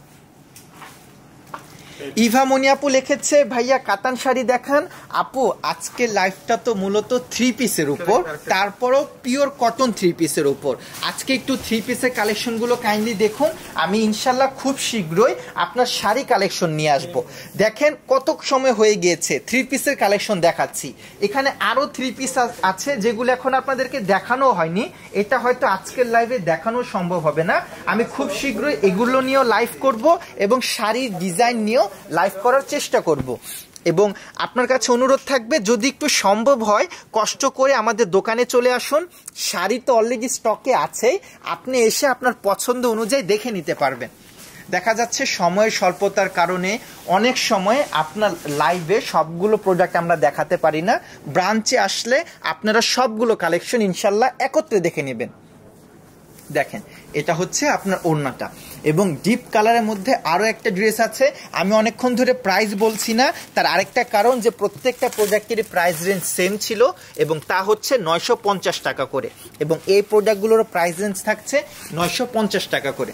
ইভা মনি আপু লিখেছে ভাইয়া কাতান শাড়ি দেখান। আপু আজকে লাইফটা তো মূলত থ্রি পিসের উপর। তারপরও পিওর কটন থ্রি পিসের উপর। আজকে একটু থ্রি পিসের কালেকশনগুলো কাইন্ডলি দেখুন। আমি ইনশাল্লাহ খুব শীঘ্রই আপনার শাড়ি কালেকশন নিয়ে আসব। দেখেন কত সময় হয়ে গিয়েছে থ্রি পিসের কালেকশন দেখাচ্ছি। এখানে আরও থ্রি পিস আছে যেগুলো এখন আপনাদেরকে দেখানো হয়নি। এটা হয়তো আজকের লাইভে দেখানো সম্ভব হবে না। আমি খুব শীঘ্রই এগুলো নিয়েও লাইভ করব এবং শাড়ির ডিজাইন নিয়েও লাইভ করার চেষ্টা করব। এবং আপনার কাছে অনুরোধ থাকবে, যদি একটু সম্ভব হয়, কষ্ট করে আমাদের দোকানে চলে আসুন। শাড়ি তো অলরেডি স্টকে আছেই আপনি এসে আপনার পছন্দ অনুযায়ী দেখে নিতে পারবেন। দেখা যাচ্ছে সময়ের স্বল্পতার কারণে অনেক সময় আপনার লাইভে সবগুলো প্রোডাক্ট আমরা দেখাতে পারি না। ব্রাঞ্চে আসলে আপনারা সবগুলো কালেকশন ইনশাল্লাহ একত্রে দেখে নেবেন। দেখেন, এটা হচ্ছে আপনার ওড়নাটা। এবং ডিপ কালারের মধ্যে আরও একটা ড্রেস আছে। আমি অনেকক্ষণ ধরে প্রাইস বলছি না। তার আরেকটা কারণ যে প্রত্যেকটা প্রোডাক্টেরই প্রাইস রেঞ্জ সেম ছিল এবং তা হচ্ছে নয়শো পঞ্চাশ টাকা করে। এবং এই প্রোডাক্টগুলোর প্রাইস রেঞ্জ থাকছে নয়শো পঞ্চাশ টাকা করে।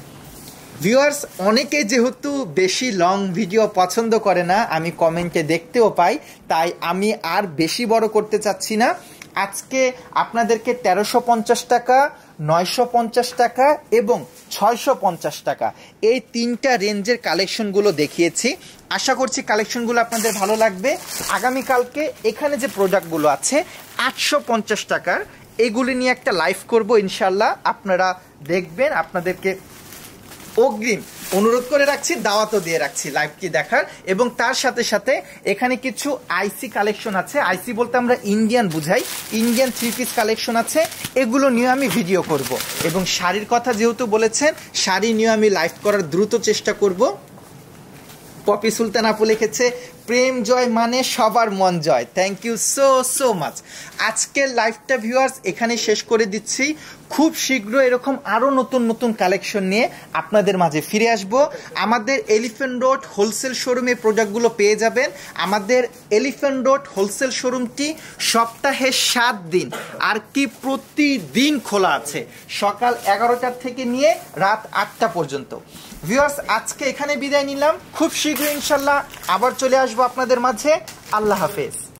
ভিউয়ার্স অনেকে যেহেতু বেশি লং ভিডিও পছন্দ করে না, আমি কমেন্টে দেখতেও পাই, তাই আমি আর বেশি বড় করতে চাচ্ছি না। আজকে আপনাদেরকে তেরোশো পঞ্চাশ টাকা, নয়শো পঞ্চাশ টাকা এবং ছয়শো পঞ্চাশ টাকা। এই তিনটা রেঞ্জের কালেকশনগুলো দেখিয়েছি। আশা করছি কালেকশনগুলো আপনাদের ভালো লাগবে। আগামীকালকে এখানে যে প্রোডাক্টগুলো আছে, আটশো পঞ্চাশ টাকার, এগুলি নিয়ে একটা লাইভ করব ইনশাল্লাহ। আপনারা দেখবেন, আপনাদেরকে অগ্রিম অনুরোধ করে রাখছি, দাওয়াতও দিয়ে রাখছি লাইভটি দেখার। এবং তার সাথে সাথে এখানে কিছু আইসি কালেকশন আছে। আইসি বলতে আমরা ইন্ডিয়ান বুঝাই। ইন্ডিয়ান থ্রি পিস কালেকশন আছে। এগুলো নিয়ে আমি ভিডিও করব। এবং শাড়ির কথা যেহেতু বলেছেন, শাড়ি নিয়ে আমি লাইভ করার দ্রুত চেষ্টা করব। পপি সুলতান আপু লিখেছে, প্রেম জয় মানে সবার মন জয়। Thank you so so much আজকের লাইভটা ভিউয়ার্স এখানে শেষ করে দিচ্ছি। খুব শীঘ্র এরকম আরও নতুন নতুন কালেকশন নিয়ে আপনাদের মাঝে ফিরে আসব। আমাদের এলিফেন্ট রোড হোলসেল শোরুমে প্রোডাক্টগুলো পেয়ে যাবেন। আমাদের এলিফেন্ট রোড হোলসেল শোরুমটি সপ্তাহে সাত দিন, আর কি প্রতিদিন খোলা আছে। সকাল এগারোটার থেকে নিয়ে রাত আটটা পর্যন্ত। ভিউয়ার্স আজকে এখানে বিদায় নিলাম। খুব শীঘ্র ইনশাল্লাহ আবার চলে আসব আপনাদের মাঝে। আল্লাহ হাফেজ।